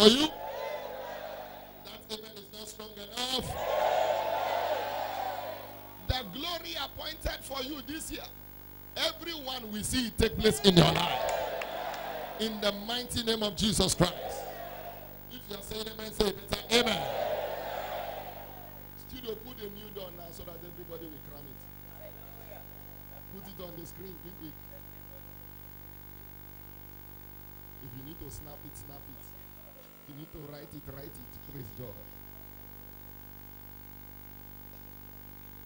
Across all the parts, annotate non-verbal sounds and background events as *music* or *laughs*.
For you. That amen is not strong enough. The glory appointed for you this year, everyone will see it take place in your life. In the mighty name of Jesus Christ. If you are saying amen, say better. Amen. Studio, put a new door now so that everybody will cram it. Put it on the screen quick, quick. If you need to snap it, snap it. If you need to write it, write it. Praise God.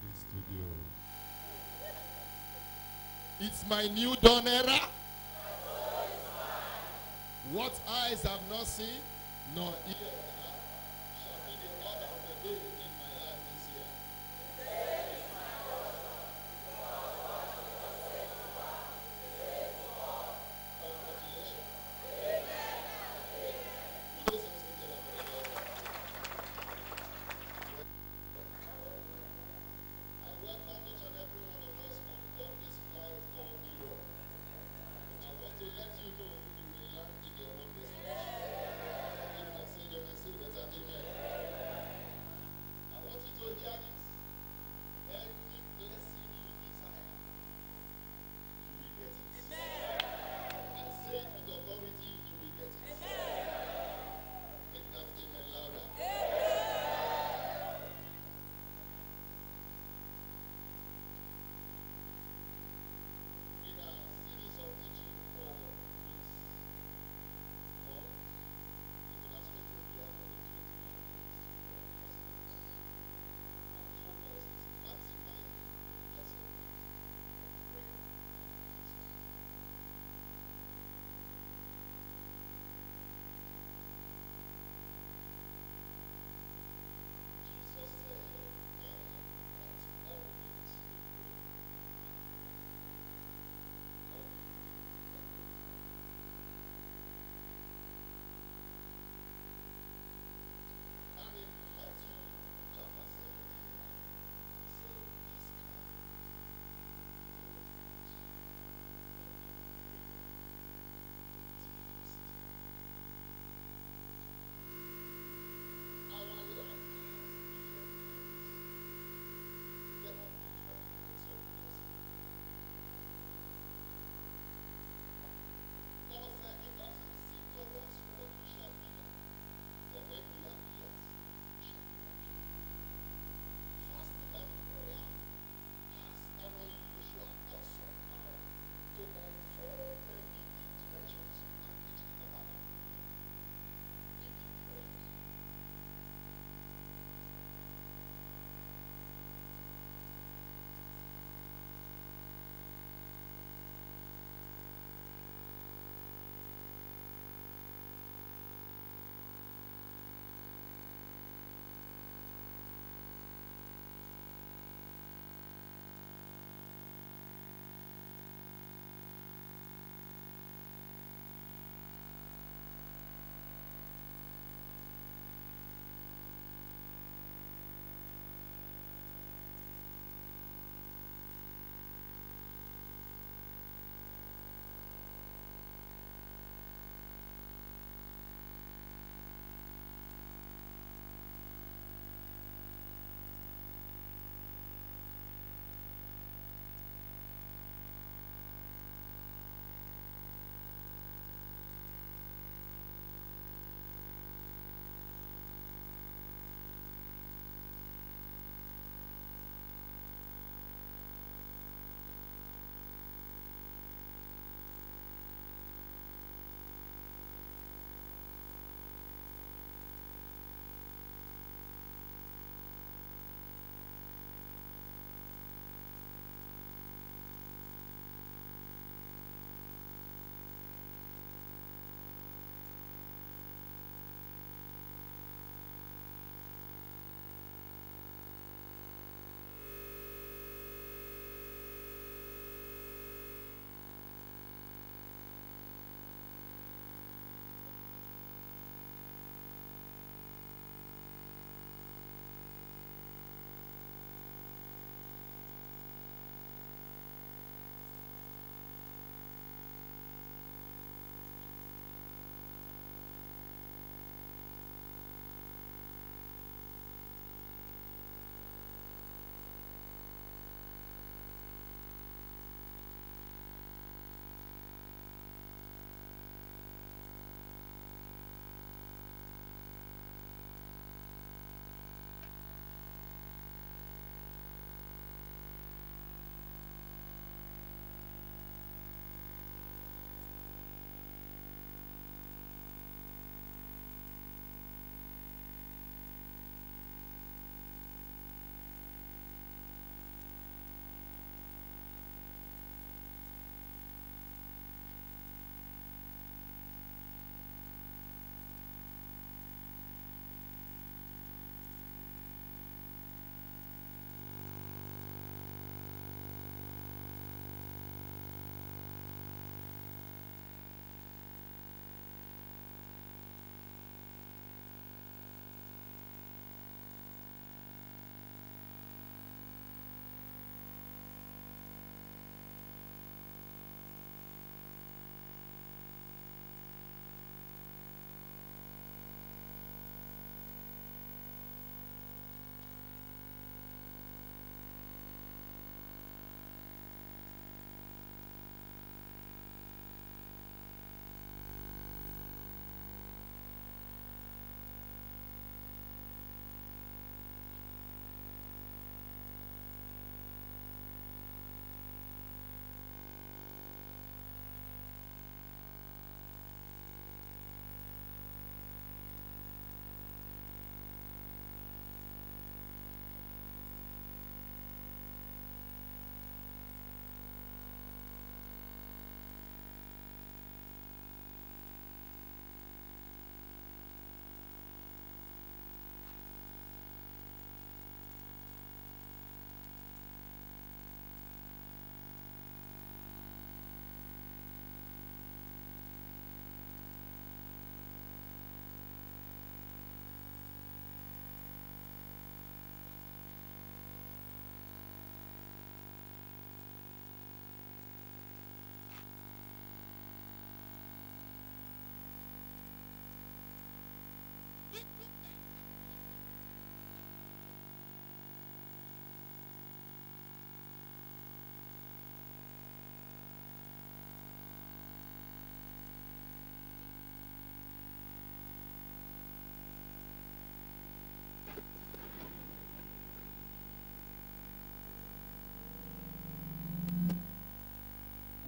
The studio. It's my new dawn era. What eyes have not seen, nor ear heard, shall be the order of the day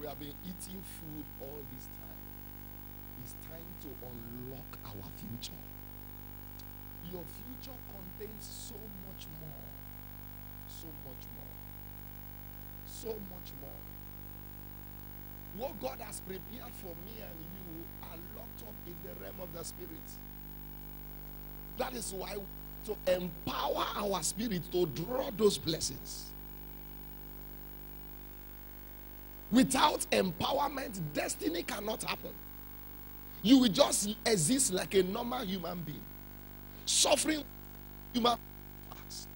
we have been eating food all this time. It's time to unlock our future. Your future contains so much more. So much more. So much more. What God has prepared for me and you are locked up in the realm of the spirit. That is why to empower our spirit to draw those blessings. Without empowerment, destiny cannot happen. You will just exist like a normal human being, suffering human past.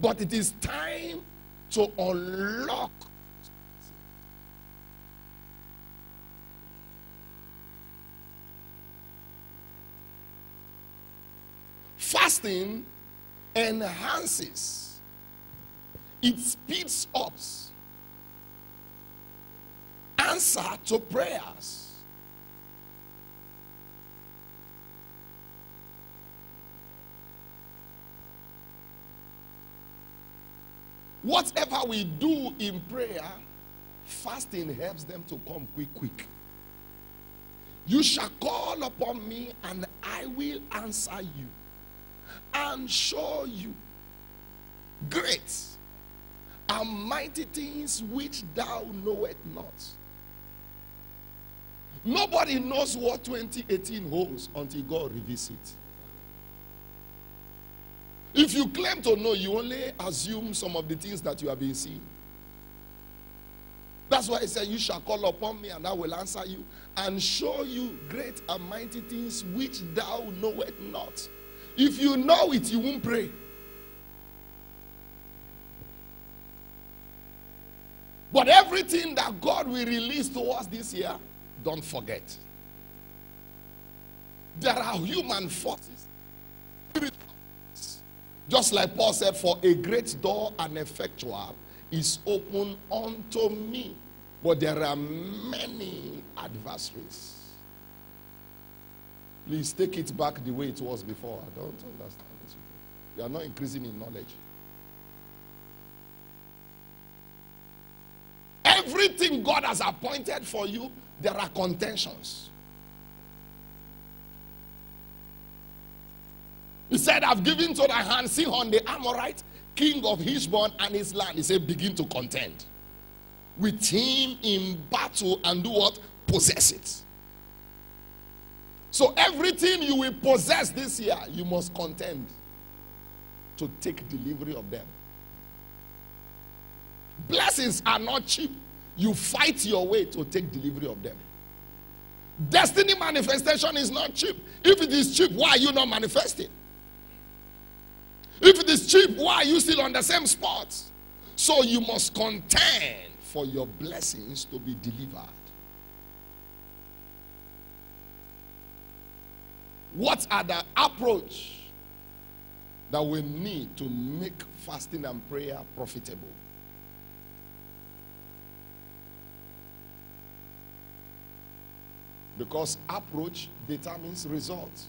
But it is time to unlock. Fasting enhances, it speeds up answer to prayers. Whatever we do in prayer, fasting helps them to come quick, quick. You shall call upon me, and I will answer you and show you great and mighty things which thou knowest not. Nobody knows what 2018 holds until God reveals it. If you claim to know, you only assume some of the things that you have been seeing. That's why he said, You shall call upon me, and I will answer you and show you great and mighty things which thou knowest not. If you know it, you won't pray. But everything that God will release to us this year, don't forget. There are human forces. Just like Paul said, For a great door and effectual is open unto me. But there are many adversaries. Please take it back the way it was before. I don't understand this. You are not increasing in knowledge. Everything God has appointed for you, there are contentions. He said, I've given to thy hand Sihon the Amorite, king of Heshbon and his land. He said, begin to contend with him in battle and do what? Possess it. So everything you will possess this year, you must contend to take delivery of them. Blessings are not cheap. You fight your way to take delivery of them. Destiny manifestation is not cheap. If it is cheap, why are you not manifesting? If it is cheap, why are you still on the same spot? So you must contend for your blessings to be delivered. What are the approach that we need to make fasting and prayer profitable? Because approach determines results.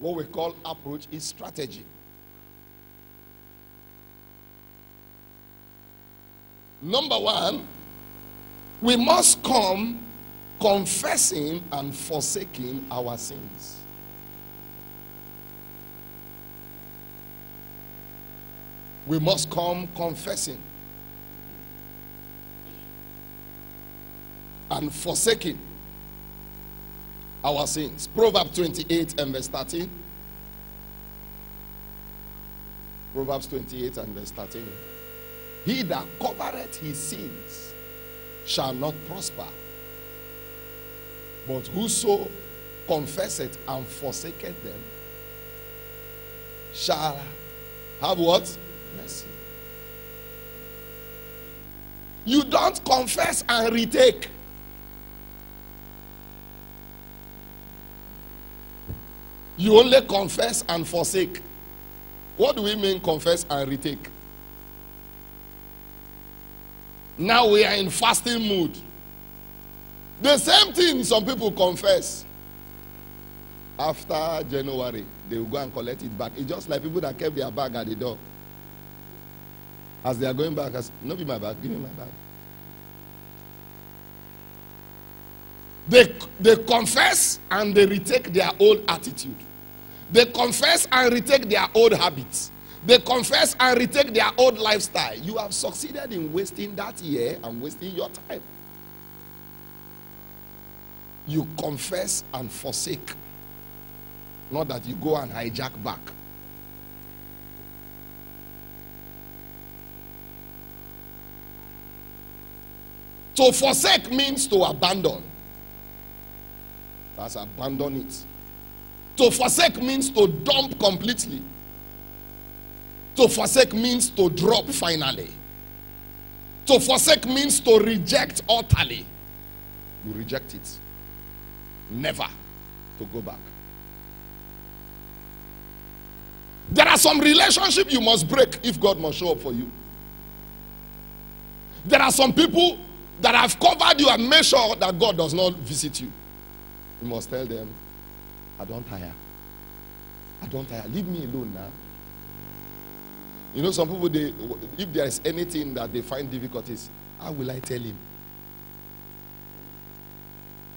What we call approach is strategy. Number one, we must come confessing and forsaking our sins. We must come confessing and forsaking our sins. Proverbs 28 and verse 13. Proverbs 28 and verse 13. He that covereth his sins shall not prosper. But whoso confesseth and forsaketh them shall have what? Mercy. You don't confess and retake. You only confess and forsake. What do we mean confess and retake? Now we are in fasting mood. The same thing some people confess. After January, they will go and collect it back. It's just like people that kept their bag at the door. As they are going back, as no my bag, give me my bag. They, they confess and they retake their old attitude. They confess and retake their old habits. They confess and retake their old lifestyle. You have succeeded in wasting that year and wasting your time. You confess and forsake. Not that you go and hijack back. To forsake means to abandon. That's abandon it. To forsake means to dump completely. To forsake means to drop finally. To forsake means to reject utterly. You reject it. Never to go back. There are some relationships you must break if God must show up for you. There are some people that have covered you and made sure that God does not visit you. You must tell them, I don't tire. I don't tire. Leave me alone now. You know, some people, they, if there is anything that they find difficulties, how will I tell him?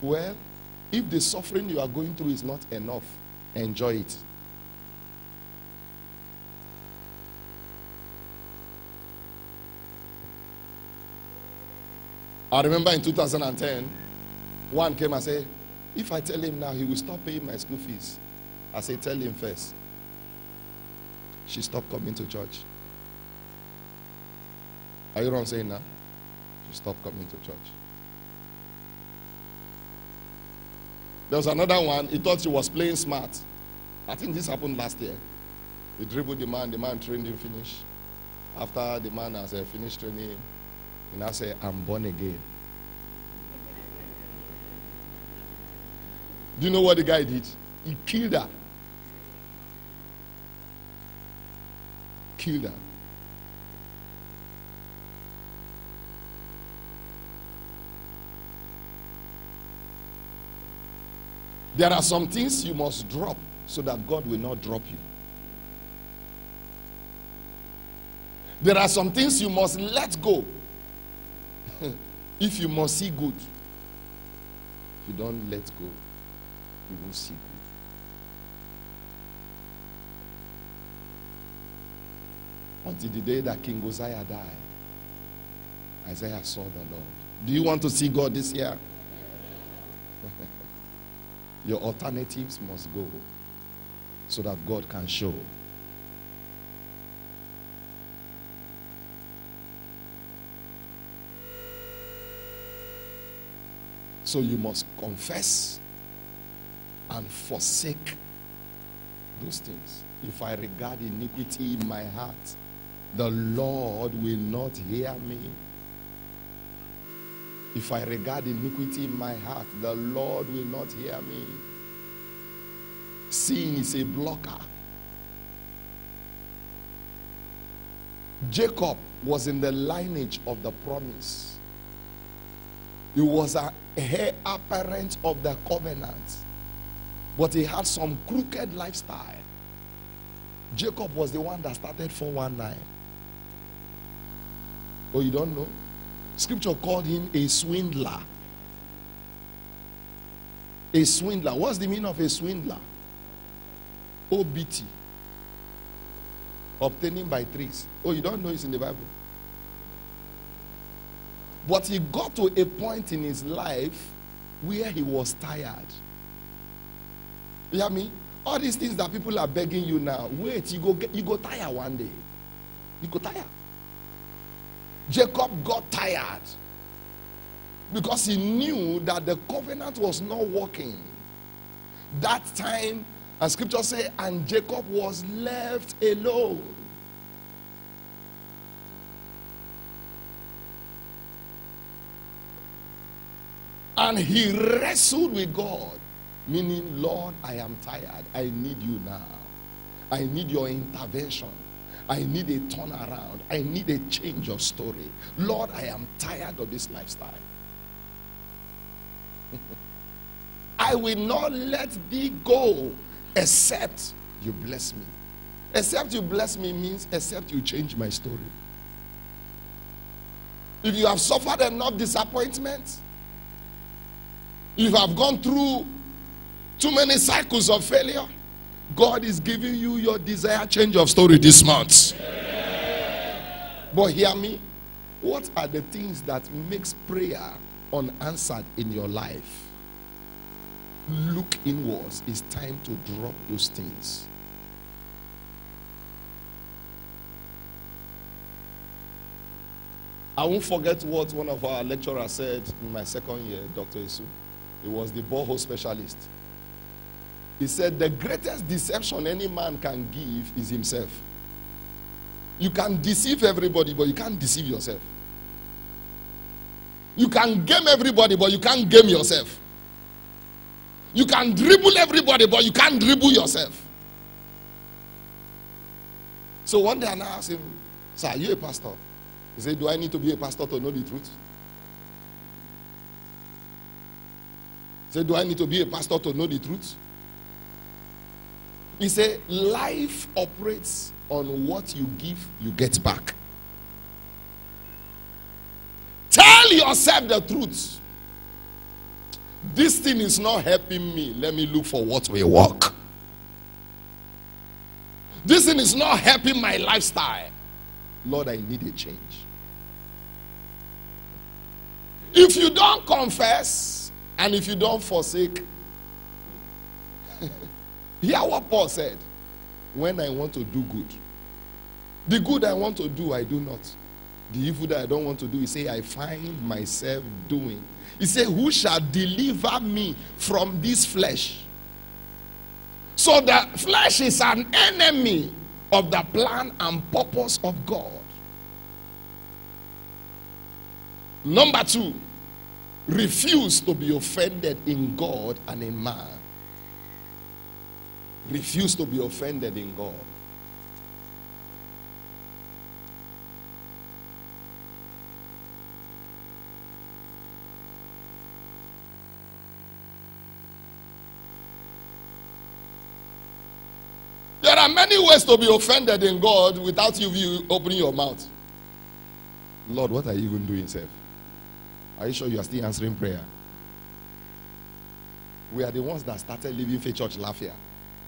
Well, if the suffering you are going through is not enough, enjoy it. I remember in 2010, one came and said, If I tell him now, he will stop paying my school fees. I said, Tell him first. She stopped coming to church. Are you wrong saying that? She stopped coming to church. There was another one, he thought she was playing smart. I think this happened last year. He dribbled the man, the man trained him finish. After the man has uh, finished training he now say, I'm born again. Do you know what the guy did? He killed her. Killed her. There are some things you must drop so that God will not drop you. There are some things you must let go *laughs* if you must see good. If you don't let go, see good. Until the day that King Uzziah died, Isaiah saw the Lord. Do you want to see God this year? *laughs* Your alternatives must go so that God can show. So you must confess and forsake those things. If I regard iniquity in my heart, the Lord will not hear me. If I regard iniquity in my heart, the Lord will not hear me. Sin is a blocker. Jacob was in the lineage of the promise. He was a heir apparent of the covenant, but he had some crooked lifestyle. Jacob was the one that started 419. Oh, you don't know? Scripture called him a swindler. A swindler. What's the meaning of a swindler? OBT. Obtaining by tricks. Oh, you don't know it's in the Bible. But he got to a point in his life where he was tired. You hear me? All these things that people are begging you now, wait, you go get, you go tired one day. You go tired. Jacob got tired because he knew that the covenant was not working. That time, and scripture say, and Jacob was left alone. And he wrestled with God, meaning, Lord, I am tired. I need you now. I need your intervention. I need a turnaround. I need a change of story. Lord, I am tired of this lifestyle. *laughs* I will not let thee go except you bless me. Except you bless me means except you change my story. If you have suffered enough disappointment, You have gone through too many cycles of failure. God is giving you your desired change of story this month. But hear me. What are the things that makes prayer unanswered in your life? Look inwards. It's time to drop those things. I won't forget what one of our lecturers said in my second year, Dr. Isu. He was the borehole specialist. He said, The greatest deception any man can give is himself. You can deceive everybody, but you can't deceive yourself. You can game everybody, but you can't game yourself. You can dribble everybody, but you can't dribble yourself. So one day I asked him, Sir, are you a pastor? He said, Do I need to be a pastor to know the truth? He said, Do I need to be a pastor to know the truth? He said, Life operates on what you give, you get back. Tell yourself the truth. This thing is not helping me. Let me look for what will work. This thing is not helping my lifestyle. Lord, I need a change. If you don't confess and if you don't forsake, *laughs* hear what Paul said when I want to do good. The good I want to do, I do not. The evil that I don't want to do, he say, I find myself doing. He said, Who shall deliver me from this flesh? So the flesh is an enemy of the plan and purpose of God. Number two, refuse to be offended in God and in man. Refuse to be offended in God. There are many ways to be offended in God without you, opening your mouth. Lord, what are you even doing, sir? Are you sure you are still answering prayer? We are the ones that started Living Faith Church Lafia.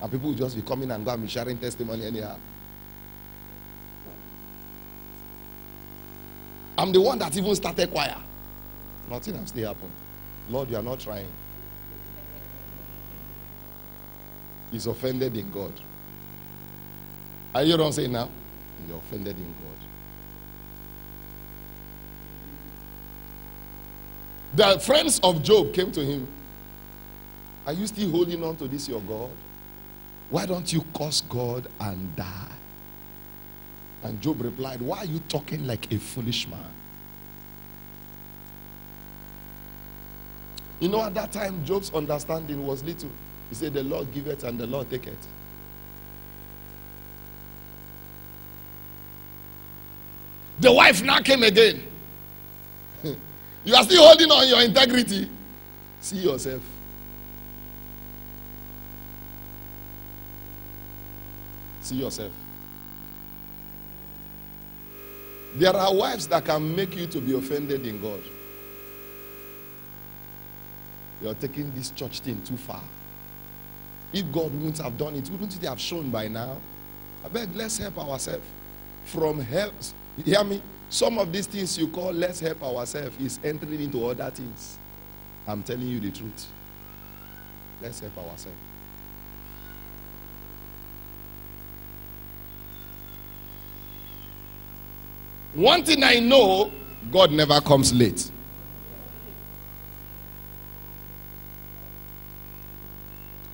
And people will just be coming and going and sharing testimony anyhow. I'm the one that even started choir. Nothing has still happened. Lord, you are not trying. He's offended in God. Are you don't say now? You're offended in God. The friends of Job came to him. Are you still holding on to this, your God? Why don't you curse God and die? And Job replied, Why are you talking like a foolish man? You know, at that time, Job's understanding was little. He said, The Lord giveth and the Lord taketh. The wife now came again. *laughs* you are still holding on your integrity. See yourself. See yourself. There are wives that can make you to be offended in God. You're taking this church thing too far. If God wouldn't have done it, wouldn't it have shown by now? I beg, let's help ourselves. From help, hear me? Some of these things you call let's help ourselves is entering into other things. I'm telling you the truth. Let's help ourselves. One thing I know God never comes late.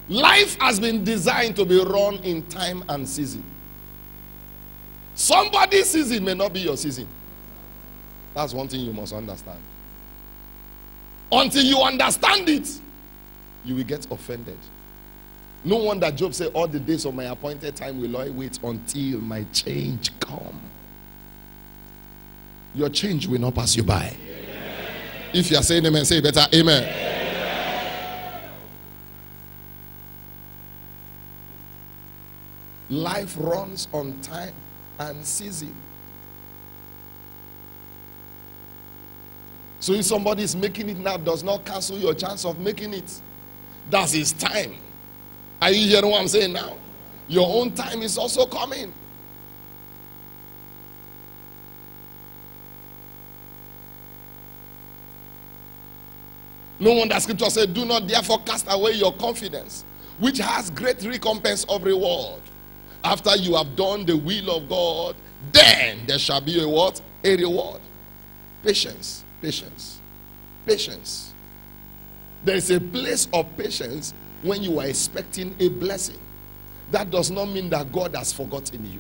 Life has been designed to be run in time and season. Somebody's season may not be your season. That's one thing you must understand. Until you understand it, you will get offended. No wonder Job said, All the days of my appointed time will I wait until my change come. Your change will not pass you by. Amen. If you are saying amen, say better amen. amen. Life runs on time and season. So if somebody is making it now, does not cancel your chance of making it. That's his time. Are you hearing what I'm saying now? Your own time is also coming. No wonder scripture said, Do not therefore cast away your confidence, which has great recompense of reward. After you have done the will of God, then there shall be a what? A reward. Patience, patience, patience. There is a place of patience when you are expecting a blessing. That does not mean that God has forgotten you.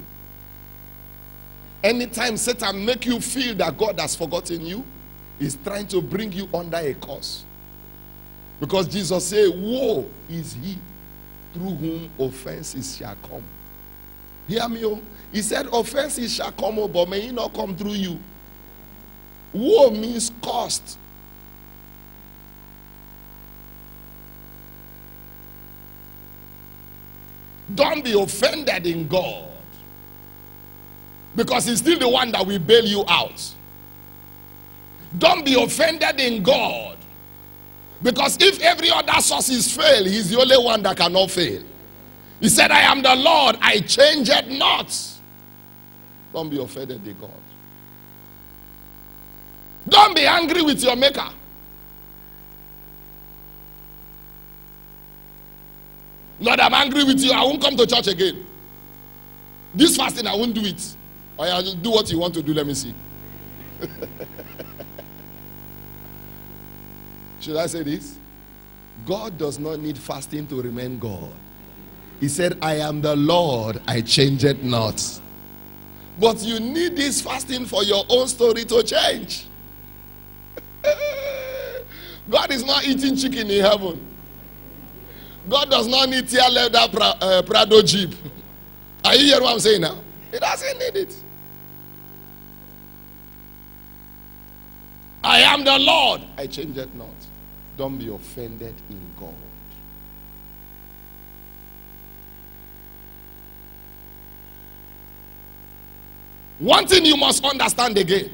Anytime Satan make you feel that God has forgotten you, he's trying to bring you under a curse. Because Jesus said, Woe is he through whom offenses shall come. Hear me, oh. He said, Offenses shall come, oh, but may he not come through you. Woe means cost. Don't be offended in God. Because He's still the one that will bail you out. Don't be offended in God. Because if every other sources fail, He's the only one that cannot fail. He said, I am the Lord, I change it not. Don't be offended in God. Don't be angry with your maker. Lord, I'm angry with you. I won't come to church again. This fasting, I won't do it. Or I do what you want to do. Let me see. *laughs* Should I say this? God does not need fasting to remain God. He said, I am the Lord, I change it not. But you need this fasting for your own story to change. *laughs* God is not eating chicken in heaven. God does not need tear leather pra, uh, Prado Jeep. *laughs* Are you hearing what I'm saying now? He doesn't need it. I am the Lord. I change it not. Don't be offended in God. One thing you must understand again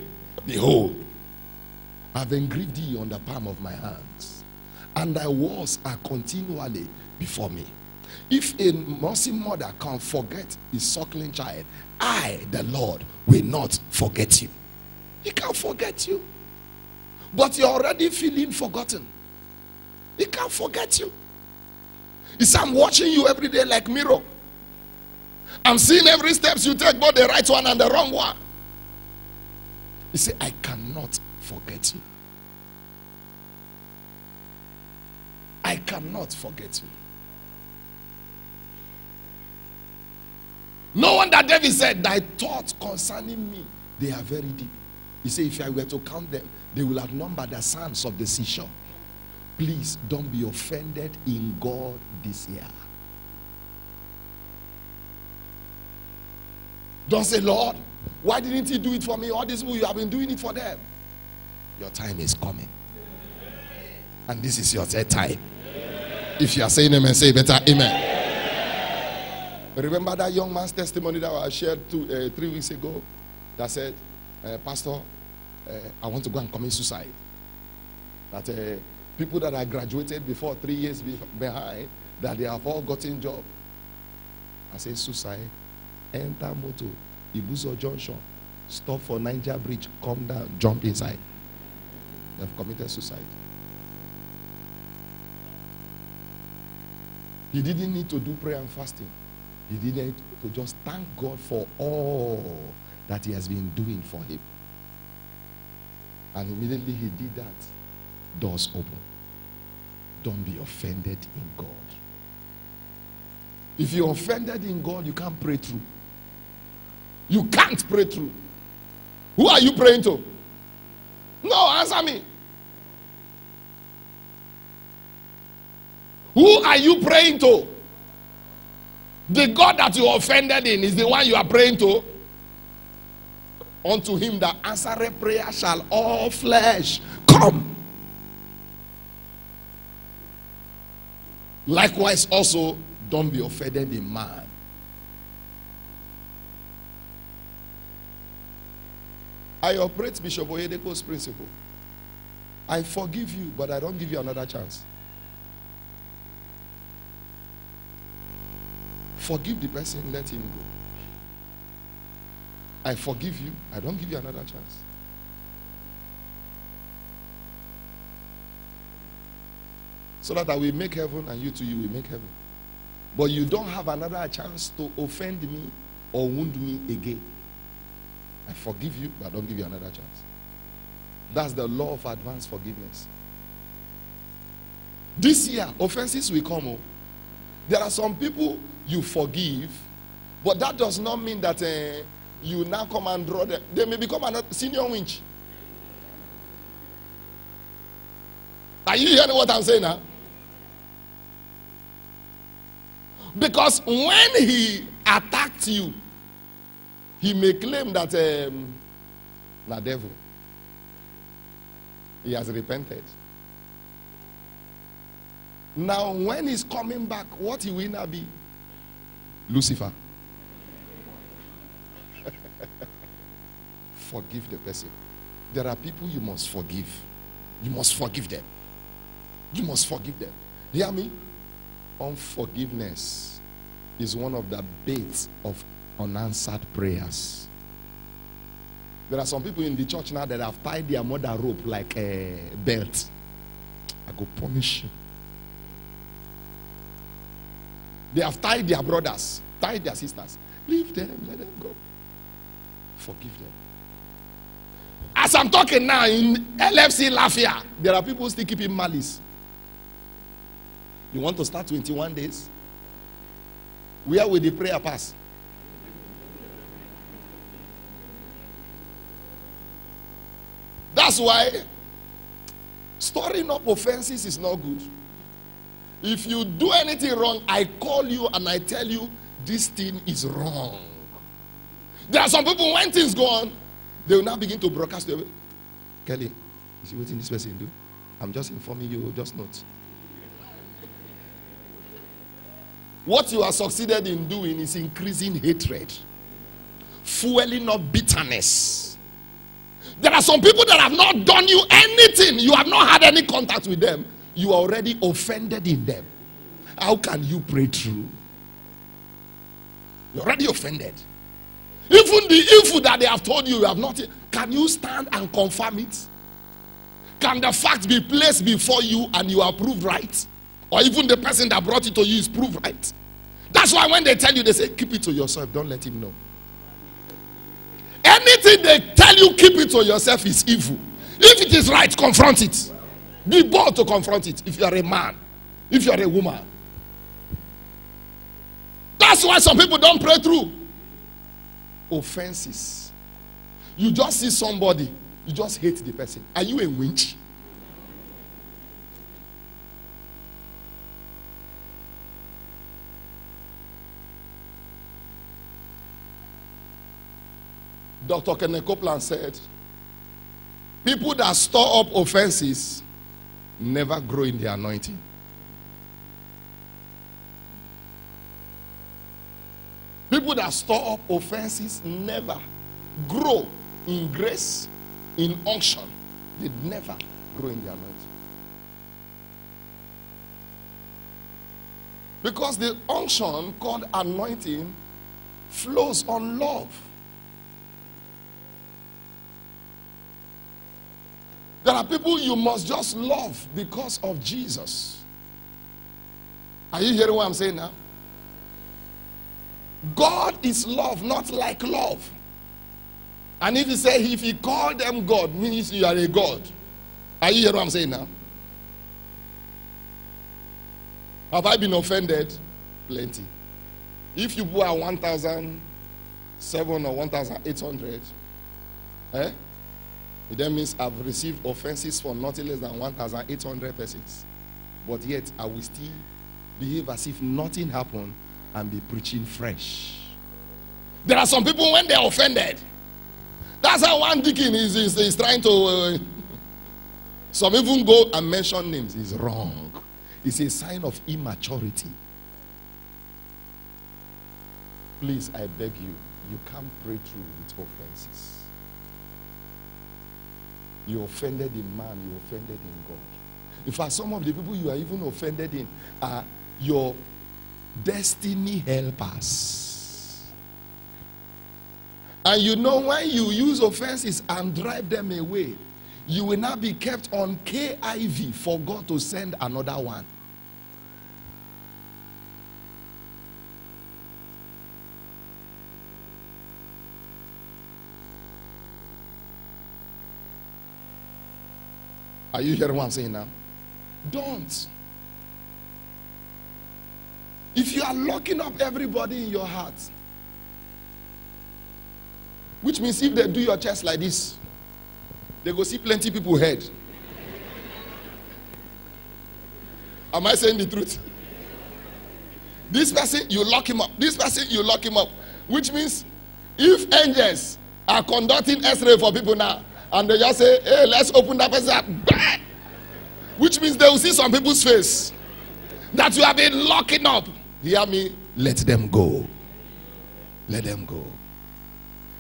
Behold, I've engraved thee on the palm of my hands, and thy walls are continually before me. If a nursing mother can forget his suckling child, I, the Lord, will not forget you. He can't forget you. But you're already feeling forgotten. He can't forget you. He said, I'm watching you every day like mirror. I'm seeing every steps you take, both the right one and the wrong one. He said, I cannot forget you. I cannot forget you. No wonder David said, Thy thoughts concerning me, they are very deep. He said, If I were to count them, they will outnumber the sands of the seashore. Please don't be offended in God this year. Don't say, Lord, why didn't He do it for me? All people, you have been doing it for them. Your time is coming. And this is your third time. If you are saying amen, say better amen. Remember that young man's testimony that I shared two, uh, three weeks ago that said, uh, Pastor, uh, I want to go and commit suicide. That uh, people that are graduated before three years behind, that they have all gotten job. I say suicide, enter motor, Ibuzo Junction, stop for Niger Bridge, come down, jump inside. They've committed suicide. He didn't need to do prayer and fasting. He didn't to just thank God for all that He has been doing for him. And immediately he did that, doors open. Don't be offended in God. If you're offended in God, you can't pray through. You can't pray through. Who are you praying to? No, answer me. Who are you praying to? The God that you offended in is the one you are praying to. Unto him that answered prayer shall all flesh come. Likewise, also, don't be offended in man. I operate Bishop Oyedepo's principle. I forgive you, but I don't give you another chance. Forgive the person, let him go. I forgive you, I don't give you another chance. So that I will make heaven and you too, you will make heaven. But you don't have another chance to offend me or wound me again. I forgive you, but I don't give you another chance. That's the law of advanced forgiveness. This year, offenses will come. Oh. There are some people you forgive, but that does not mean that uh, you now come and draw them. They may become a senior winch. Are you hearing what I'm saying now? Because when he attacked you, he may claim that um, the devil. He has repented. Now, when he's coming back, what he will now be? Lucifer. *laughs* forgive the person. There are people you must forgive. You must forgive them. You must forgive them. You Hear me? Unforgiveness is one of the baits of unanswered prayers. There are some people in the church now that have tied their mother rope like a belt. I go punish you. They have tied their brothers, tied their sisters. Leave them, let them go. Forgive them. As I'm talking now in LFC Lafia, there are people still keeping malice. You want to start 21 days? Where will the prayer pass? That's why storing up offenses is not good. If you do anything wrong, I call you and I tell you this thing is wrong. There are some people when things go on, they will now begin to broadcast. Kelly, you see what this person do? I'm just informing you, just note. What you are succeeded in doing is increasing hatred, fueling up bitterness. There are some people that have not done you anything. You have not had any contact with them. You are already offended in them. How can you pray through? You're already offended. Even the evil that they have told you, you have not. Can you stand and confirm it? Can the fact be placed before you and you are proved right? Or even the person that brought it to you is proved right? That's why when they tell you, they say, keep it to yourself, don't let him know. Anything they tell you, keep it to yourself is evil. If it is right, confront it. Be bold to confront it if you are a man, if you are a woman. That's why some people don't pray through. Offenses. You just see somebody, you just hate the person. Are you a winch? Dr. Kenneth Copeland said, People that store up offenses never grow in the anointing. People that store up offenses never grow in grace, in unction. They never grow in the anointing. Because the unction called anointing flows on love. Are people you must just love because of Jesus. Are you hearing what I'm saying now? God is love, not like love. And if you say, if you call them God, means you are a God. Are you hearing what I'm saying now? Have I been offended? Plenty. If you at 1,007 or 1,800, eh? It then means I've received offenses for nothing less than 1,800 persons. But yet I will still behave as if nothing happened and be preaching fresh. There are some people when they're offended. That's how one deacon is, is, is trying to. Uh, some even go and mention names. Is wrong. It's a sign of immaturity. Please, I beg you, you can't pray through with offenses. You offended in man, you offended in God. In fact, some of the people you are even offended in are your destiny helpers. And you know, when you use offenses and drive them away, you will not be kept on KIV for God to send another one. Are you hearing what I'm saying now? Don't. If you are locking up everybody in your heart, which means if they do your chest like this, they go see plenty people head. Am I saying the truth? This person, you lock him up. This person, you lock him up. Which means if angels are conducting x-ray for people now, and they just say, hey, let's open that person up. Which means they will see some people's face that you have been locking up. Hear me? Let them go. Let them go.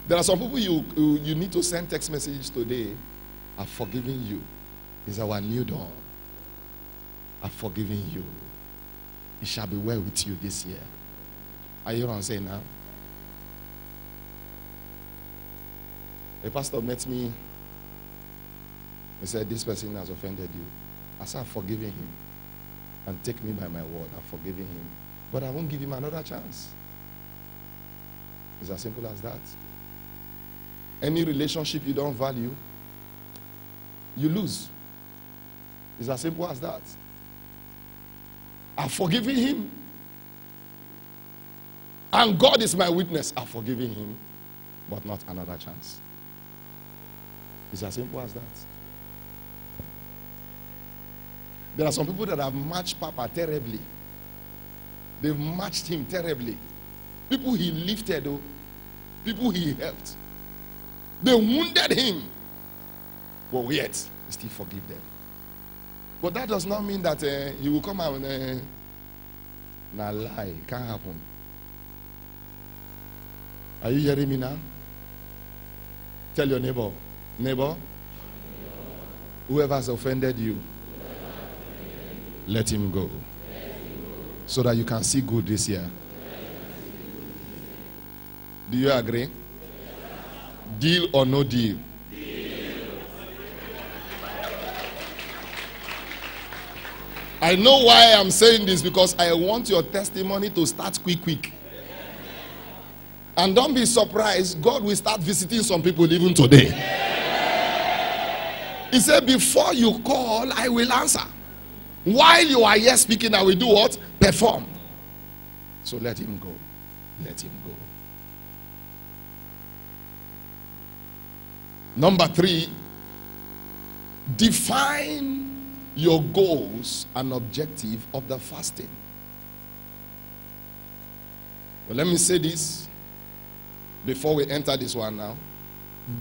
There are some people you, you, you need to send text messages today. I've forgiven you. It's our new dawn. I've forgiven you. It shall be well with you this year. Are you what I'm saying now? A pastor met me. He said, This person has offended you. I said, I've forgiven him. And take me by my word. I've forgiven him. But I won't give him another chance. It's as simple as that. Any relationship you don't value, you lose. It's as simple as that. I've forgiven him. And God is my witness. I've forgiven him, but not another chance. It's as simple as that. There are some people that have matched Papa terribly. They've matched him terribly. People he lifted, oh, people he helped. They wounded him. But yet, he still forgive them. But that does not mean that uh, he will come out and uh, now lie. Can't happen. Are you hearing me now? Tell your neighbor, neighbor, whoever has offended you, let him go. So that you can see good this year. Do you agree? Deal or no deal? I know why I'm saying this because I want your testimony to start quick, quick. And don't be surprised, God will start visiting some people even today. He said, Before you call, I will answer. While you are here speaking, I will do what? Perform. So let him go. Let him go. Number three, define your goals and objective of the fasting. Well, let me say this before we enter this one now.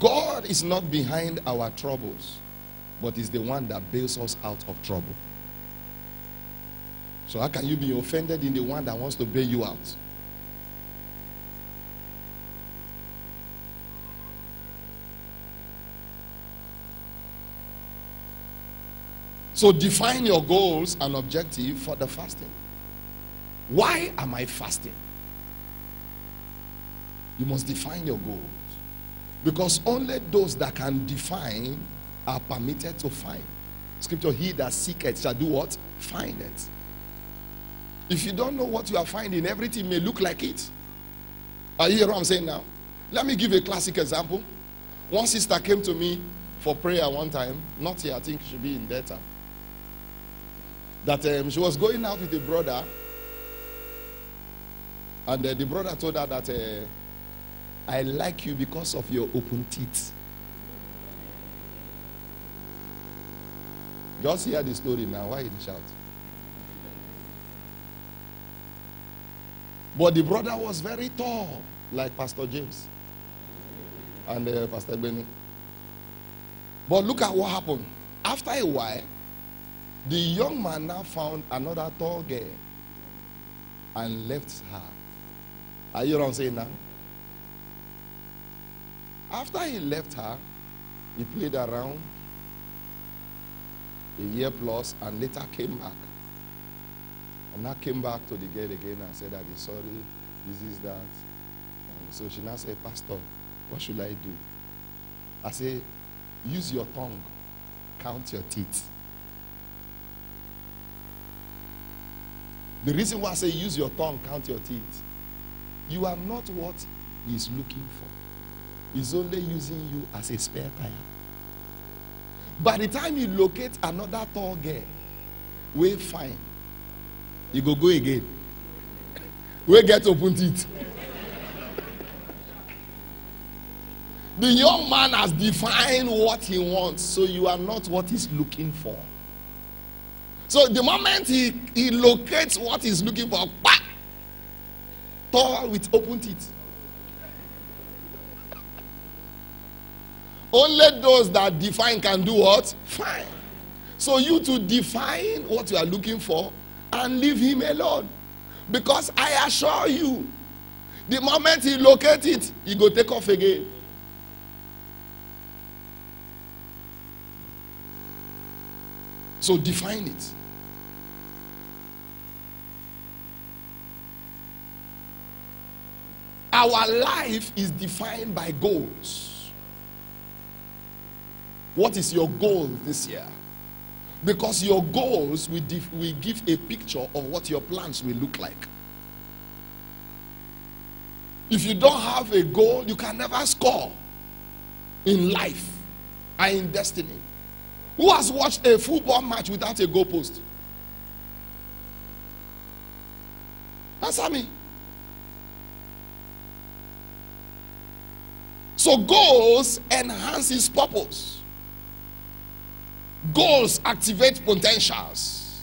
God is not behind our troubles, but is the one that bails us out of trouble. So how can you be offended in the one that wants to bail you out? So define your goals and objective for the fasting. Why am I fasting? You must define your goals. Because only those that can define are permitted to find. Scripture, he that seeketh shall do what? Find it. If you don't know what you are finding, everything may look like it. Are you hear what I'm saying now? Let me give a classic example. One sister came to me for prayer one time, not here, I think she should be in data. That um, she was going out with a brother, and uh, the brother told her that uh, I like you because of your open teeth. Just hear the story now. Why he shout? But the brother was very tall, like Pastor James and uh, Pastor Benny. But look at what happened. After a while, the young man now found another tall girl and left her. Are you I'm saying now? After he left her, he played around, a year plus and later came back. And now came back to the girl again and said he's sorry, this is that. And so she now said, Pastor, what should I do? I say, use your tongue, count your teeth. The reason why I say use your tongue, count your teeth, you are not what he's looking for. He's only using you as a spare tire. By the time you locate another tall girl, we fine. You go go again. We get open teeth. the young man has defined what he wants, so you are not what he's looking for. So the moment he, he locates what he's looking for, tall with open teeth. Only those that define can do what? Fine. So you to define what you are looking for and leave him alone. Because I assure you, the moment he locate it, he go take off again. So define it. Our life is defined by goals. What is your goal this year? Because your goals will, will give a picture of what your plans will look like. If you don't have a goal, you can never score in life and in destiny. Who has watched a football match without a goalpost? Answer me. So goals enhance his purpose. Goals activate potentials.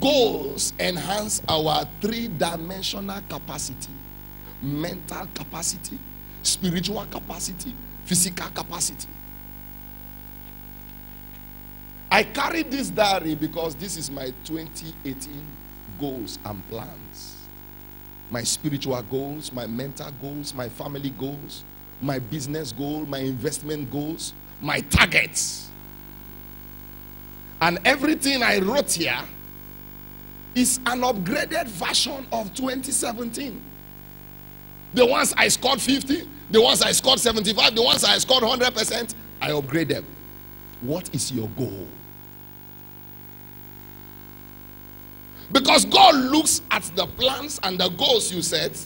Goals enhance our three-dimensional capacity. Mental capacity, spiritual capacity, physical capacity. I carry this diary because this is my 2018 goals and plans. My spiritual goals, my mental goals, my family goals, my business goal, my investment goals, my targets. And everything I wrote here is an upgraded version of 2017. The ones I scored 50, the ones I scored 75, the ones I scored 100%, I upgrade them. What is your goal? Because God looks at the plans and the goals you set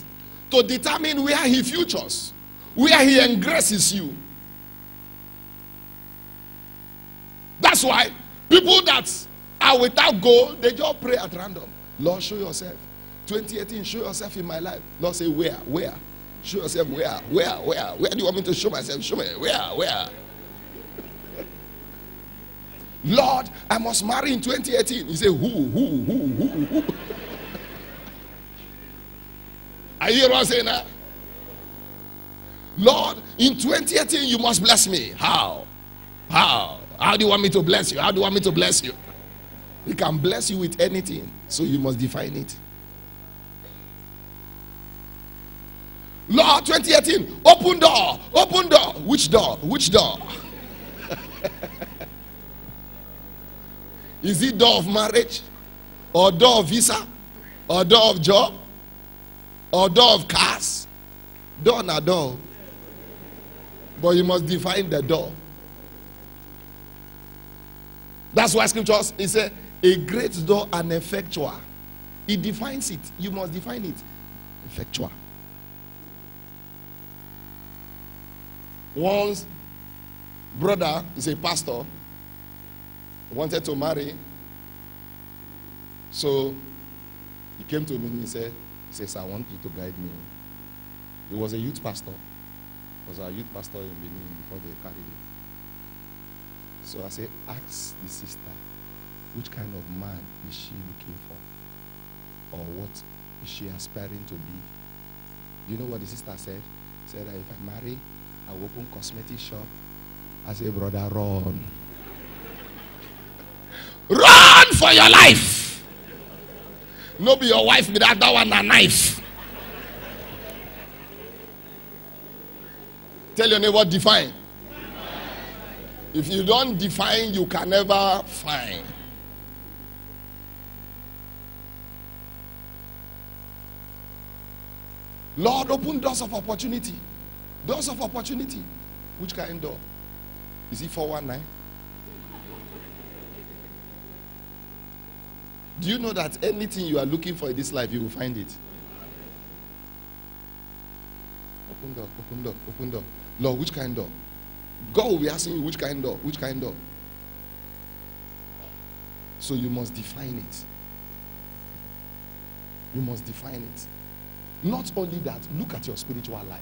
to determine where He futures, where He engraces you. That's why people that are without goal, they just pray at random. Lord, show yourself. 2018, show yourself in my life. Lord, say, where? Where? Show yourself where? Where? Where? Where do you want me to show myself? Show me. Where? Where? Lord, I must marry in 2018. He said, Who, who, who, who, who? Are you what I'm saying now? Lord, in 2018, you must bless me. How? How? How do you want me to bless you? How do you want me to bless you? He can bless you with anything, so you must define it. Lord, 2018, open door, open door. Which door? Which door? *laughs* Is it door of marriage? Or door of visa? Or door of job? Or door of cars? Door na door. But you must define the door. That's why scriptures is a, a great door and effectual. It defines it. You must define it. Effectual. Once brother is a pastor wanted to marry. So he came to me and he said, he says, I want you to guide me. He was a youth pastor. He was a youth pastor in Benin before they carried it. So I said, ask the sister, which kind of man is she looking for? Or what is she aspiring to be? You know what the sister said? She said that if I marry, I will open cosmetic shop. I said, brother, run. Run for your life. No be your wife without that one a knife. Tell your neighbor define. If you don't define, you can never find. Lord, open doors of opportunity. Doors of opportunity. Which kind door? Is it 419? Do you know that anything you are looking for in this life, you will find it? Open door, open door, open door. Lord, which kind door? God will be asking you, which kind door? Which kind door? So you must define it. You must define it. Not only that, look at your spiritual life.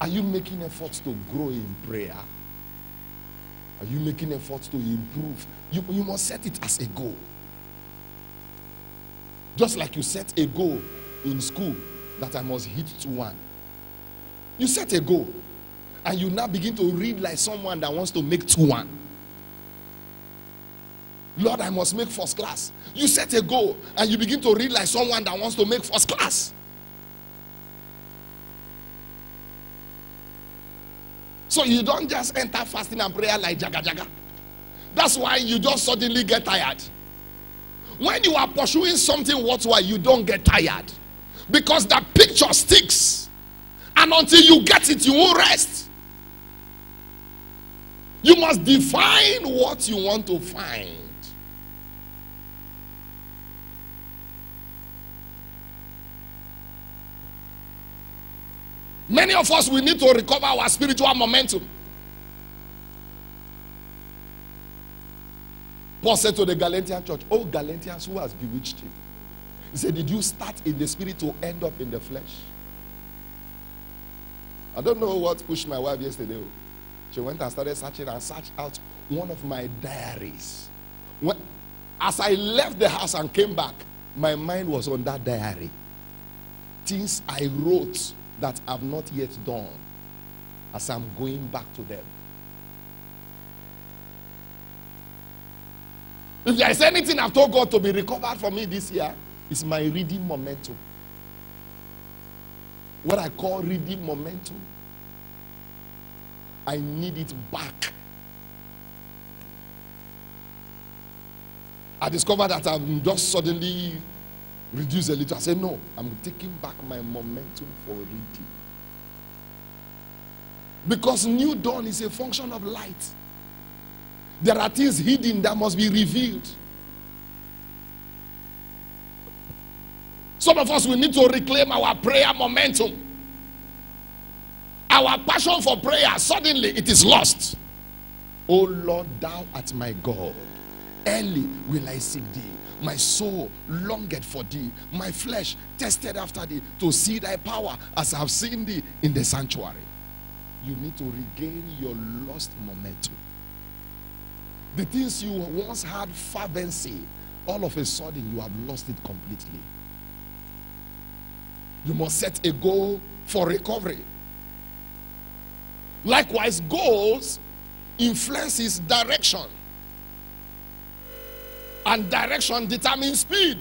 Are you making efforts to grow in prayer? Are you making efforts to improve? You, you must set it as a goal. Just like you set a goal in school that I must hit to one. You set a goal and you now begin to read like someone that wants to make two one. Lord, I must make first class. You set a goal and you begin to read like someone that wants to make first class. So you don't just enter fasting and prayer like jaga jaga. That's why you just suddenly get tired. When you are pursuing something worthwhile, you don't get tired because that picture sticks. And until you get it, you won't rest. You must define what you want to find. Many of us, we need to recover our spiritual momentum. Paul said to the Galatian church, Oh, Galatians, who has bewitched you? He said, Did you start in the spirit to end up in the flesh? I don't know what pushed my wife yesterday. She went and started searching and searched out one of my diaries. When, as I left the house and came back, my mind was on that diary. Things I wrote that I've not yet done as I'm going back to them. If there is anything I've told God to be recovered for me this year, it's my reading momentum. What I call reading momentum. I need it back. I discovered that I'm just suddenly reduced a little. I said, No, I'm taking back my momentum for reading. Because new dawn is a function of light. There are things hidden that must be revealed. Some of us we need to reclaim our prayer momentum. Our passion for prayer, suddenly it is lost. Oh Lord, thou art my God. Early will I seek thee. My soul longed for thee. My flesh tested after thee to see thy power as I have seen thee in the sanctuary. You need to regain your lost momentum. The things you once had fervency, all of a sudden you have lost it completely. You must set a goal for recovery. Likewise, goals influences direction. And direction determines speed.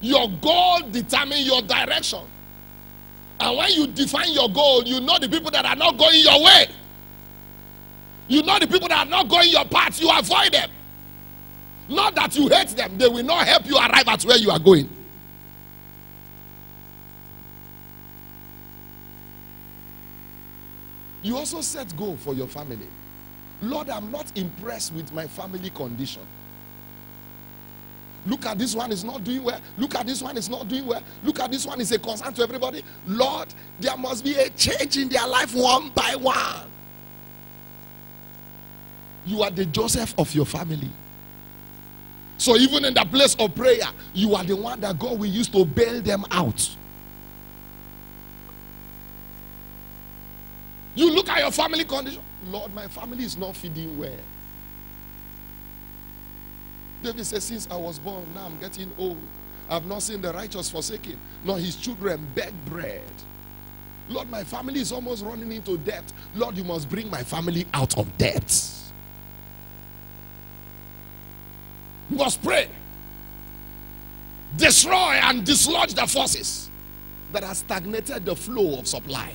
Your goal determines your direction. And when you define your goal, you know the people that are not going your way. You know the people that are not going your path, you avoid them. Not that you hate them, they will not help you arrive at where you are going. You also set goal for your family. Lord, I'm not impressed with my family condition. Look at this one is not doing well. Look at this one is not doing well. Look at this one is a concern to everybody. Lord, there must be a change in their life one by one. You are the Joseph of your family. So even in the place of prayer, you are the one that God will use to bail them out. You look at your family condition. Lord, my family is not feeding well. David says, Since I was born, now I'm getting old. I've not seen the righteous forsaken, nor his children beg bread. Lord, my family is almost running into debt. Lord, you must bring my family out of debt. Must pray. Destroy and dislodge the forces that has stagnated the flow of supply.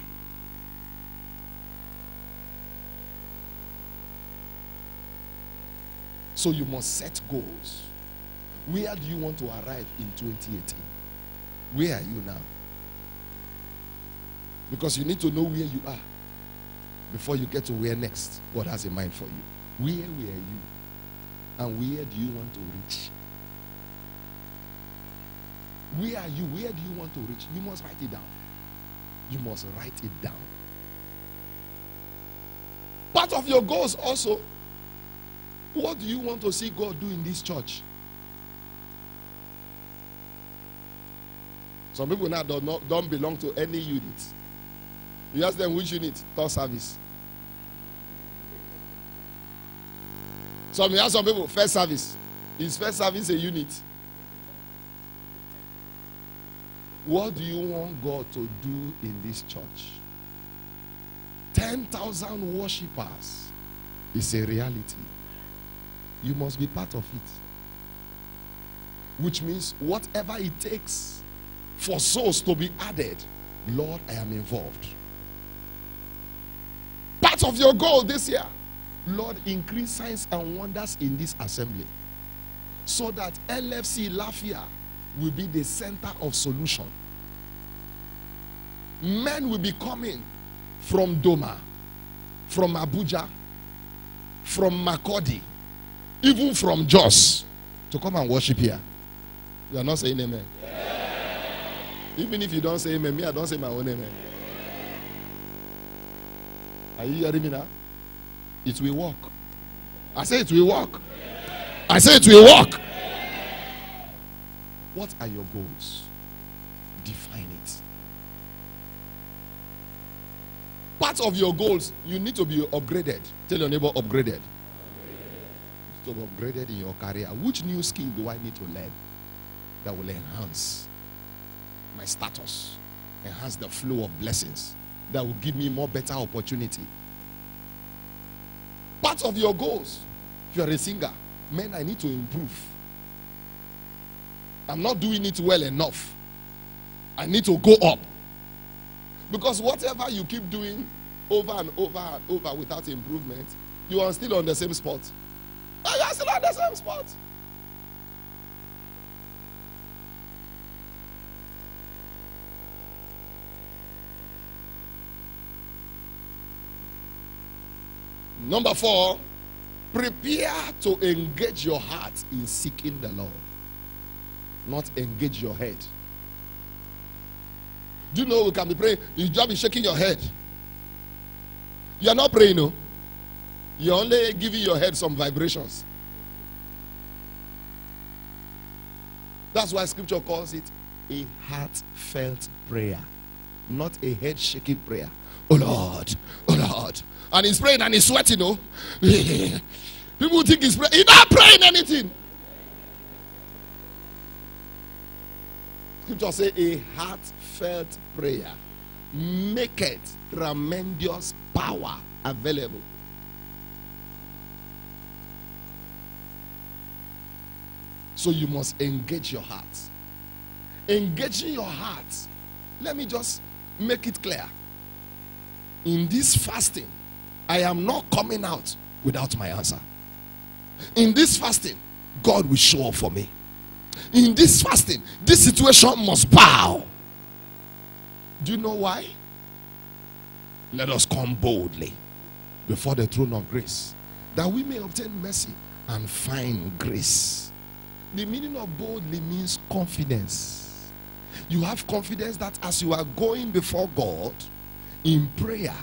So you must set goals. Where do you want to arrive in 2018? Where are you now? Because you need to know where you are before you get to where next God has in mind for you. Where were you? And where do you want to reach? Where are you? Where do you want to reach? You must write it down. You must write it down. Part of your goals also. What do you want to see God do in this church? Some people now do not, don't belong to any unit. You ask them which unit? Third service. Some you ask some people first service. Is first service a unit? What do you want God to do in this church? 10,000 worshippers is a reality. You must be part of it. Which means whatever it takes for souls to be added, Lord, I am involved. Part of your goal this year, Lord, increase signs and wonders in this assembly so that LFC Lafia will be the center of solution. Men will be coming from Doma, from Abuja, from Makurdi, even from Jos to come and worship here. You are not saying amen. Even if you don't say amen, me, I don't say my own amen. Are you hearing me now? It will work. I say it will work. I say it will work. What are your goals? Define it. Part of your goals, you need to be upgraded. Tell your neighbor, upgraded. To be upgraded in your career. Which new skill do I need to learn that will enhance my status, enhance the flow of blessings, that will give me more better opportunity? Part of your goals, you are a singer, man, I need to improve. I'm not doing it well enough. I need to go up. Because whatever you keep doing over and over and over without improvement, you are still on the same spot. Ah, you are still on the same spot. Number four, prepare to engage your heart in seeking the Lord, not engage your head. Do you know we can be praying? You just be shaking your head. You are not praying, no. You're only giving your head some vibrations. That's why scripture calls it a heartfelt prayer, not a head shaking prayer. Oh Lord, oh Lord. And he's praying and he's sweating, no. Oh. *laughs* People think he's praying. He's not praying anything. Scripture say a heartfelt prayer make it tremendous power available. So you must engage your heart. Engaging your heart. Let me just make it clear. In this fasting, I am not coming out without my answer. In this fasting, God will show up for me. In this fasting, this situation must bow. Do you know why? Let us come boldly before the throne of grace that we may obtain mercy and find grace. The meaning of boldly means confidence. You have confidence that as you are going before God in prayer,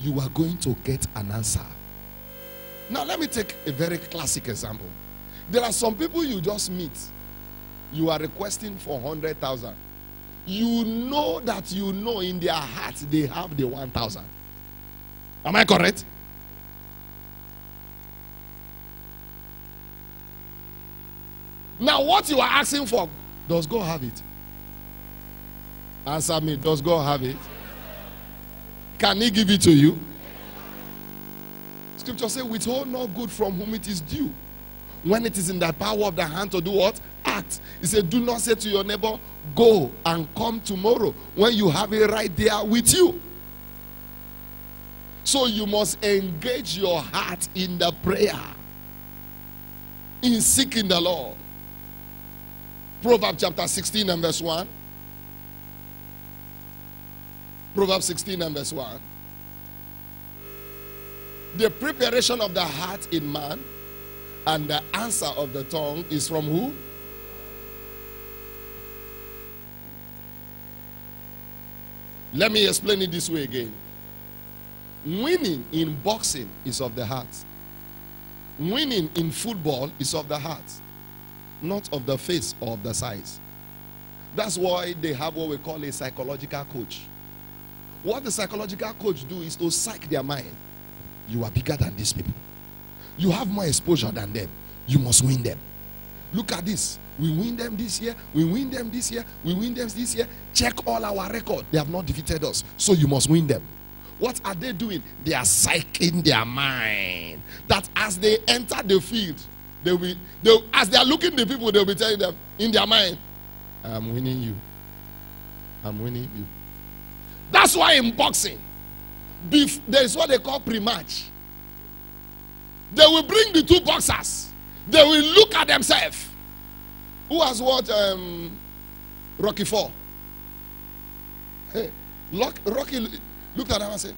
you are going to get an answer. Now, let me take a very classic example. There are some people you just meet, you are requesting for 100,000. You know that you know in their hearts they have the 1,000. Am I correct? Now, what you are asking for, does God have it? Answer me, does God have it? Can He give it to you? Scripture says, withhold no good from whom it is due. When it is in the power of the hand to do what? Act. he said, Do not say to your neighbor, Go and come tomorrow when you have it right there with you. So you must engage your heart in the prayer, in seeking the Lord. Proverbs chapter 16 and verse 1. Proverbs 16 and verse 1. The preparation of the heart in man and the answer of the tongue is from who? Let me explain it this way again. Winning in boxing is of the heart. Winning in football is of the heart, not of the face or of the size. That's why they have what we call a psychological coach. What the psychological coach do is to psych their mind. You are bigger than these people. You have more exposure than them. You must win them. Look at this. We win them this year. We win them this year. We win them this year. Check all our record. They have not defeated us. So you must win them. What are they doing? They are psyching their mind. That as they enter the field, they will, they, as they are looking the people, they'll be telling them in their mind, I'm winning you. I'm winning you. That's why in boxing, there is what they call pre-match. They will bring the two boxers. They will look at themselves. Who has watched um, Rocky Four? Hey, Lock, Rocky looked at him and said,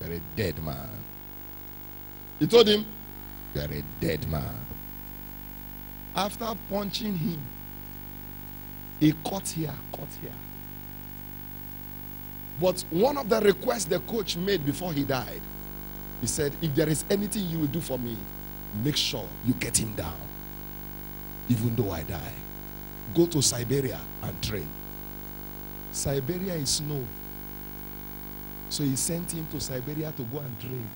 "You're a dead man." He told him, "You're a dead man." After punching him, he cut here, cut here. But one of the requests the coach made before he died, he said, If there is anything you will do for me, make sure you get him down. Even though I die, go to Siberia and train. Siberia is snow. So he sent him to Siberia to go and train.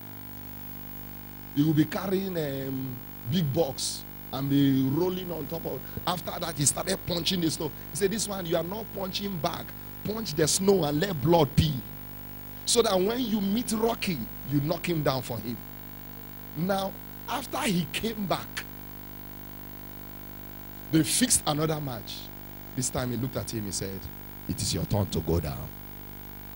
He will be carrying a um, big box and be rolling on top of. After that, he started punching the snow. He said, This one, you are not punching back punch the snow and let blood pee. So that when you meet Rocky, you knock him down for him. Now, after he came back, they fixed another match. This time he looked at him, he said, It is your turn to go down.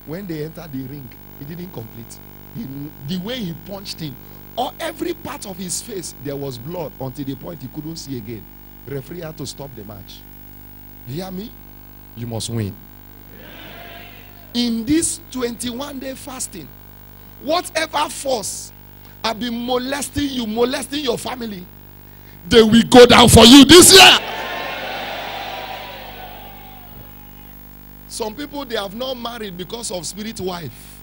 When they entered the ring, he didn't complete. He, the way he punched him, or every part of his face, there was blood until the point he couldn't see again. Referee had to stop the match. You hear me? You must win in this 21 day fasting, whatever force have been molesting you, molesting your family, they will go down for you this year. Some people they have not married because of spirit wife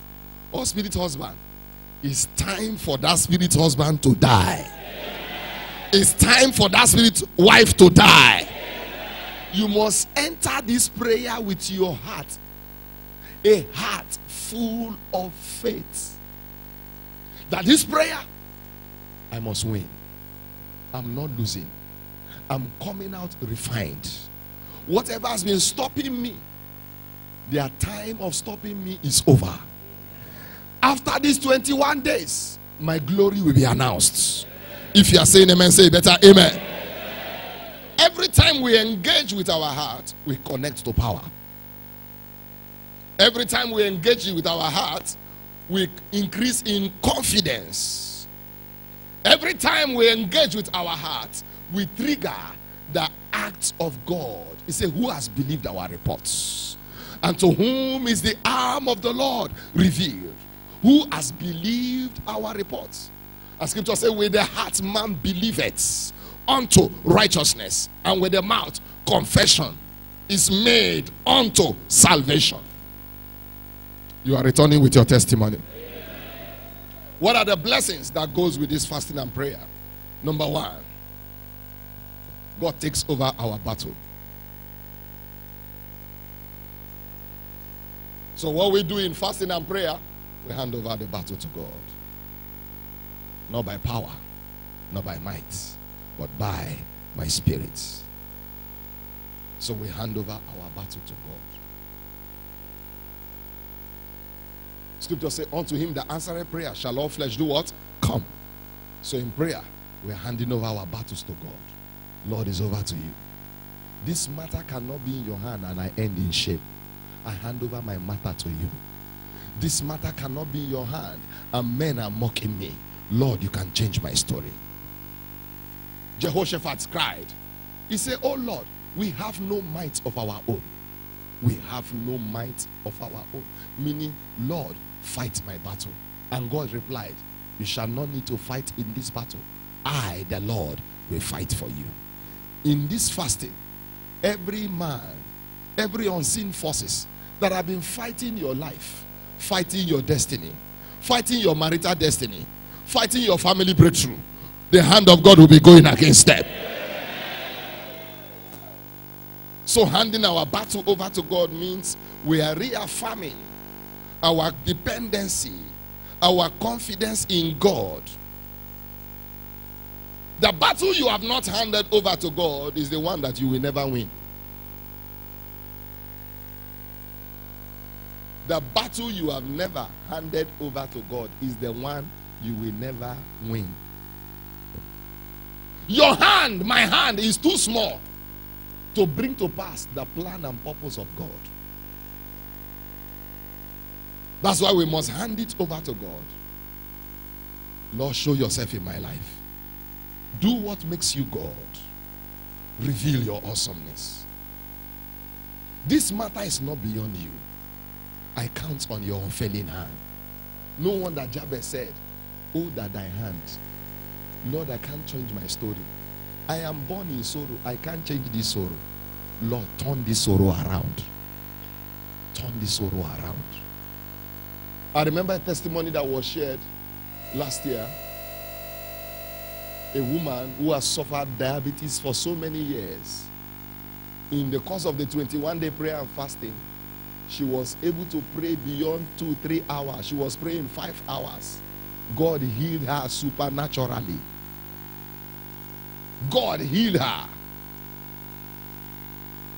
or spirit husband. It's time for that spirit husband to die. It's time for that spirit wife to die. You must enter this prayer with your heart a heart full of faith. That this prayer, I must win. I'm not losing. I'm coming out refined. Whatever has been stopping me, their time of stopping me is over. After these 21 days, my glory will be announced. If you are saying amen, say better amen. Every time we engage with our heart, we connect to power. Every time we engage with our heart, we increase in confidence. Every time we engage with our heart, we trigger the acts of God. He said, Who has believed our reports? And to whom is the arm of the Lord revealed? Who has believed our reports? As scripture says, With the heart man believeth unto righteousness, and with the mouth confession is made unto salvation. You are returning with your testimony. What are the blessings that goes with this fasting and prayer? Number one, God takes over our battle. So what we do in fasting and prayer, we hand over the battle to God. Not by power, not by might, but by my spirit. So we hand over our battle to God. Scripture say, Unto him that answered prayer shall all flesh do what? Come. So in prayer, we're handing over our battles to God. Lord is over to you. This matter cannot be in your hand and I end in shame. I hand over my matter to you. This matter cannot be in your hand and men are mocking me. Lord, you can change my story. Jehoshaphat cried. He said, Oh Lord, we have no might of our own. We have no might of our own. Meaning, Lord, fight my battle. And God replied, You shall not need to fight in this battle. I, the Lord, will fight for you. In this fasting, every man, every unseen forces that have been fighting your life, fighting your destiny, fighting your marital destiny, fighting your family breakthrough, the hand of God will be going against them. So, handing our battle over to God means we are reaffirming our dependency, our confidence in God. The battle you have not handed over to God is the one that you will never win. The battle you have never handed over to God is the one you will never win. Your hand, my hand, is too small to bring to pass the plan and purpose of God. That's why we must hand it over to God. Lord, show yourself in my life. Do what makes you God. Reveal your awesomeness. This matter is not beyond you. I count on your unfailing hand. No wonder Jabez said, Hold that thy hand. Lord, I can't change my story. I am born in sorrow. I can't change this sorrow. Lord, turn this sorrow around. Turn this sorrow around. I remember a testimony that was shared last year. A woman who has suffered diabetes for so many years. In the course of the 21 day prayer and fasting, she was able to pray beyond two, three hours. She was praying five hours. God healed her supernaturally. God healed her.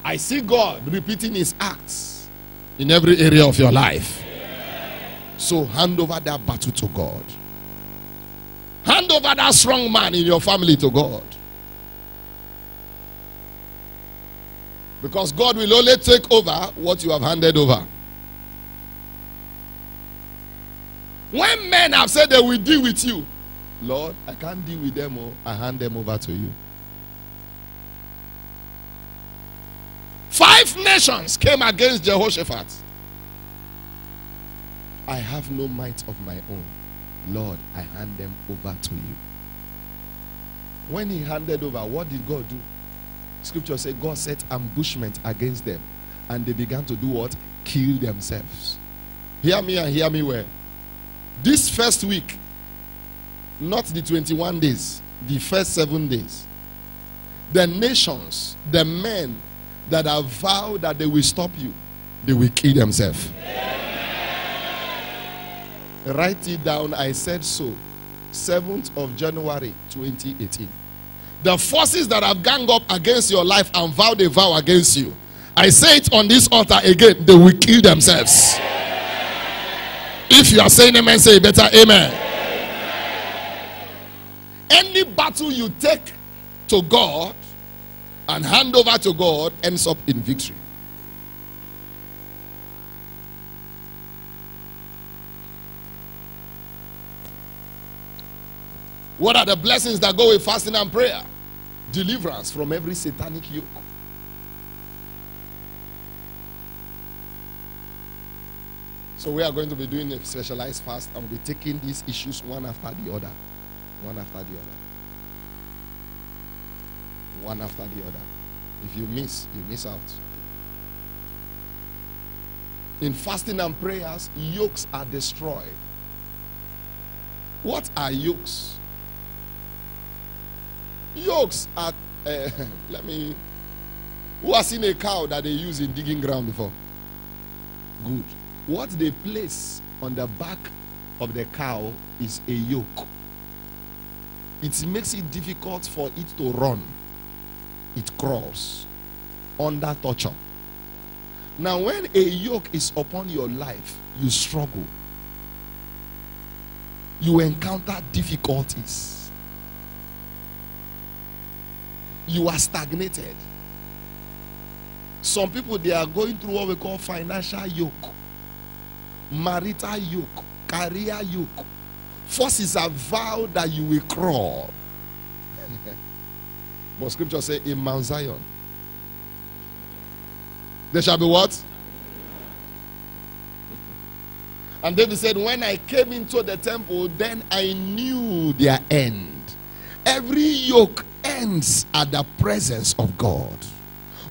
I see God repeating his acts in every area of your life. So hand over that battle to God. Hand over that strong man in your family to God. Because God will only take over what you have handed over. When men have said they will deal with you, Lord, I can't deal with them, oh, I hand them over to you. Five nations came against Jehoshaphat. I have no might of my own. Lord, I hand them over to you. When he handed over, what did God do? Scripture says God set ambushment against them and they began to do what? Kill themselves. Hear me and hear me well. This first week, not the 21 days, the first seven days, the nations, the men that have vowed that they will stop you, they will kill themselves. Write it down. I said so. 7th of January 2018. The forces that have ganged up against your life and vowed a vow against you. I say it on this altar again. They will kill themselves. If you are saying amen, say better amen. Any battle you take to God and hand over to God ends up in victory. What are the blessings that go with fasting and prayer? Deliverance from every satanic yoke. So we are going to be doing a specialized fast and we'll be taking these issues one after the other. One after the other. One after the other. If you miss, you miss out. In fasting and prayers, yokes are destroyed. What are yokes? Yokes are, uh, *laughs* let me, who has seen a cow that they use in digging ground before? Good. What they place on the back of the cow is a yoke. It makes it difficult for it to run. It crawls under torture. Now, when a yoke is upon your life, you struggle. You encounter difficulties. You are stagnated. Some people they are going through what we call financial yoke, marital yoke, career yoke. Forces are vowed that you will crawl. *laughs* but scripture say in Mount Zion. There shall be what? And David said, When I came into the temple, then I knew their end. Every yoke ends at the presence of God.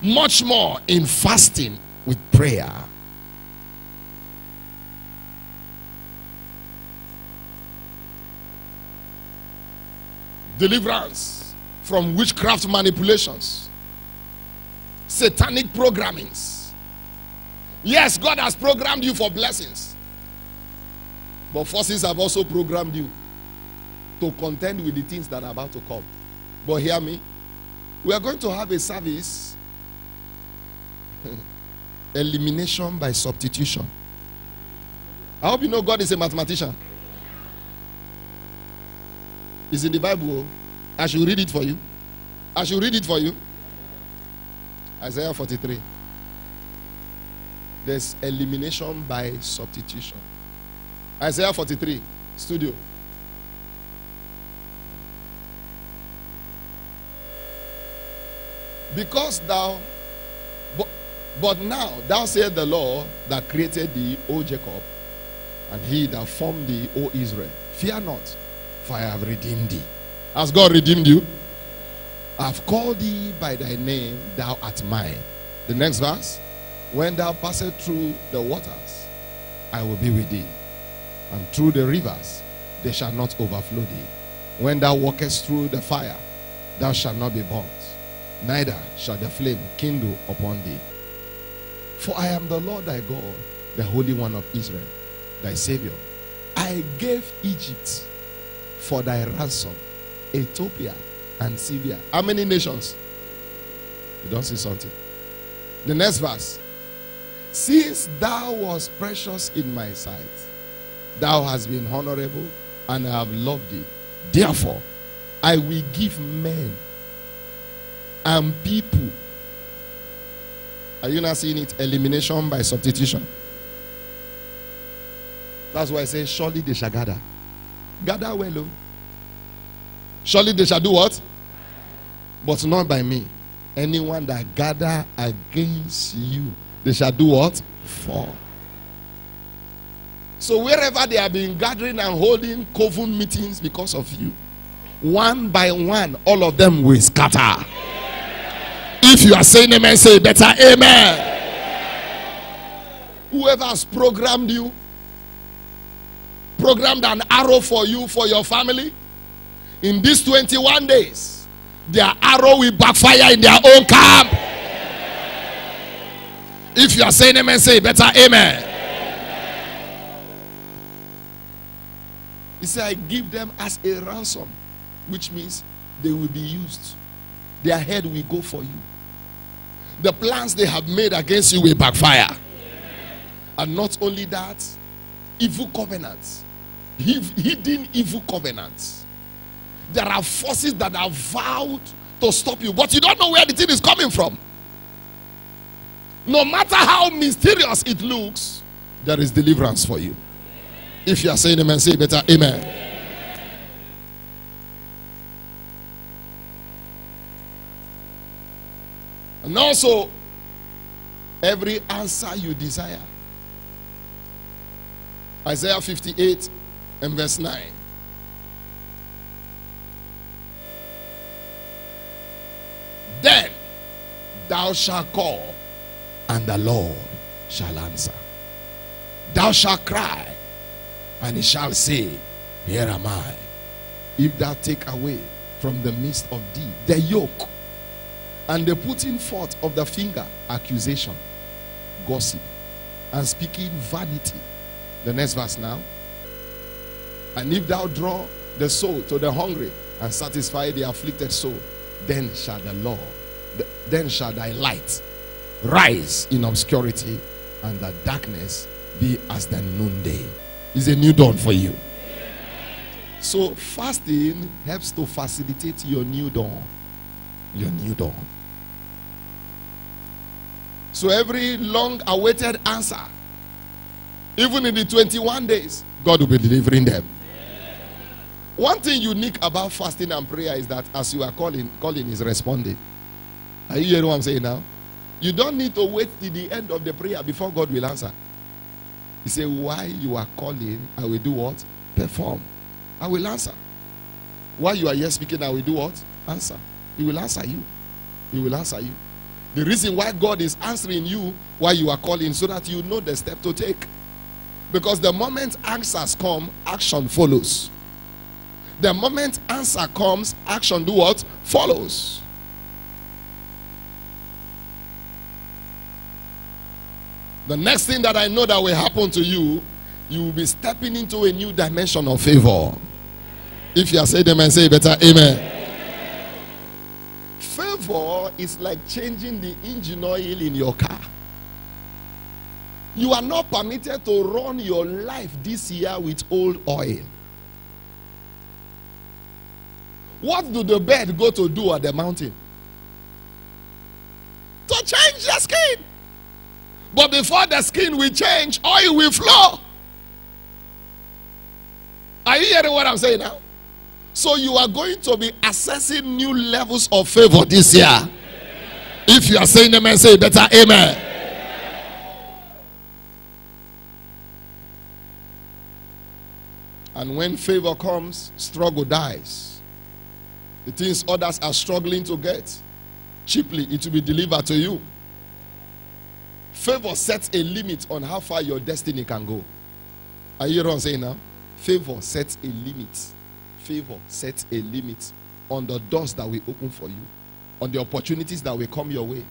Much more in fasting with prayer. Deliverance from witchcraft manipulations, satanic programmings. Yes, God has programmed you for blessings, but forces have also programmed you to contend with the things that are about to come. But hear me, we are going to have a service *laughs* elimination by substitution. I hope you know God is a mathematician. It's in the Bible. I should read it for you. I should read it for you. Isaiah 43. There's elimination by substitution. Isaiah 43, studio. Because thou, but, but now thou sayest the Lord that created thee, O Jacob, and he that formed thee, O Israel. Fear not, for I have redeemed thee. Has God redeemed you? I have called thee by thy name, thou art mine. The next verse. When thou passest through the waters, I will be with thee. And through the rivers, they shall not overflow thee. When thou walkest through the fire, thou shalt not be burnt, neither shall the flame kindle upon thee. For I am the Lord thy God, the Holy One of Israel, thy Savior. I gave Egypt for thy ransom, Ethiopia and Syria. How many nations? You don't see something. The next verse. Since thou was precious in my sight, thou hast been honorable, and I have loved thee. Therefore, I will give men and people. Are you not seeing it? Elimination by substitution. That's why I say, surely they shall gather. Gather well, oh. Surely they shall do what? But not by me. Anyone that gather against you, they shall do what? Fall. So wherever they have been gathering and holding coven meetings because of you, one by one, all of them will scatter. If you are saying amen, say better amen. Whoever has programmed you, programmed an arrow for you, for your family, in these 21 days, their arrow will backfire in their own camp. If you are saying amen, say better amen. He said, I give them as a ransom, which means they will be used. Their head will go for you. The plans they have made against you will backfire. And not only that, evil covenants, hidden evil covenants. There are forces that are vowed to stop you, but you don't know where the thing is coming from. No matter how mysterious it looks, there is deliverance for you. If you are saying amen, say better amen. And also, every answer you desire. Isaiah 58 and verse 9. Then thou shalt call, and the Lord shall answer. Thou shalt cry, and he shall say, Here am I. If thou take away from the midst of thee the yoke and the putting forth of the finger, accusation, gossip, and speaking vanity. The next verse now. And if thou draw the soul to the hungry and satisfy the afflicted soul, then shall the Lord, then shall thy light rise in obscurity, and the darkness be as the noonday. Is a new dawn for you. So fasting helps to facilitate your new dawn. Your new dawn. So every long awaited answer, even in the 21 days, God will be delivering them. One thing unique about fasting and prayer is that as you are calling, calling is responding. Are you hearing what I'm saying now? You don't need to wait till the end of the prayer before God will answer. He said, Why you are calling, I will do what? Perform. I will answer. While you are here speaking, I will do what? Answer. He will answer you. He will answer you. The reason why God is answering you while you are calling, so that you know the step to take. Because the moment answers come, action follows. The moment answer comes, action do what? Follows. The next thing that I know that will happen to you, you will be stepping into a new dimension of favor. If you are saying amen, say better amen. Favor is like changing the engine oil in your car. You are not permitted to run your life this year with old oil. What do the bird go to do at the mountain? To change the skin. But before the skin will change, oil will flow. Are you hearing what I'm saying now? So you are going to be assessing new levels of favor this year. If you are saying amen, say better amen. And when favor comes, struggle dies. The things others are struggling to get, cheaply, it will be delivered to you. Favor sets a limit on how far your destiny can go. Are you I'm saying now? Favor sets a limit. Favor sets a limit on the doors that will open for you, on the opportunities that will come your way.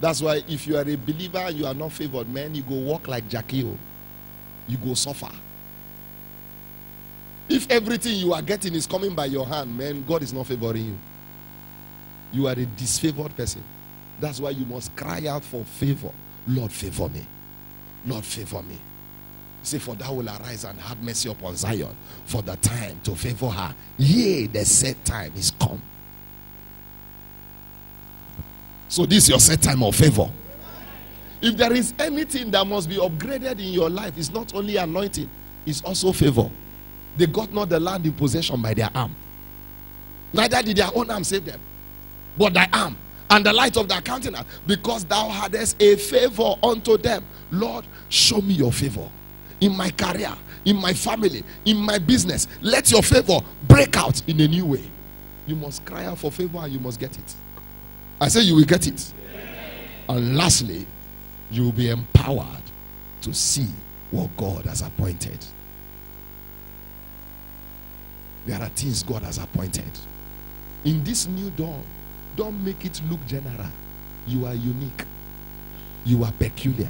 That's why if you are a believer and you are not favored, man, you go walk like Jackie. O. You go suffer. If everything you are getting is coming by your hand, man, God is not favoring you. You are a disfavored person. That's why you must cry out for favor. Lord, favor me. Lord, favor me. Say, for thou will arise and have mercy upon Zion, for the time to favor her. Yea, the set time is come. So, this is your set time of favor. If there is anything that must be upgraded in your life, it's not only anointing, it's also favor. They got not the land in possession by their arm. Neither did their own arm save them, but thy arm and the light of thy countenance, because thou hadst a favor unto them. Lord, show me your favor in my career, in my family, in my business. Let your favor break out in a new way. You must cry out for favor and you must get it. I say you will get it. And lastly, you will be empowered to see what God has appointed. There are things God has appointed. In this new dawn, don't make it look general. You are unique. You are peculiar.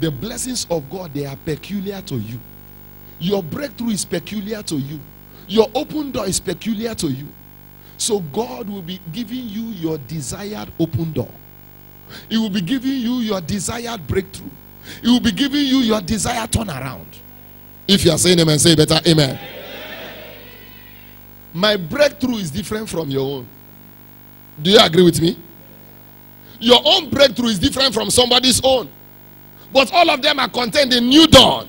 The blessings of God, they are peculiar to you. Your breakthrough is peculiar to you. Your open door is peculiar to you. So God will be giving you your desired open door. He will be giving you your desired breakthrough. He will be giving you your desired turnaround. If you are saying amen, say better amen. My breakthrough is different from your own. Do you agree with me? Your own breakthrough is different from somebody's own. But all of them are contained in new dawn.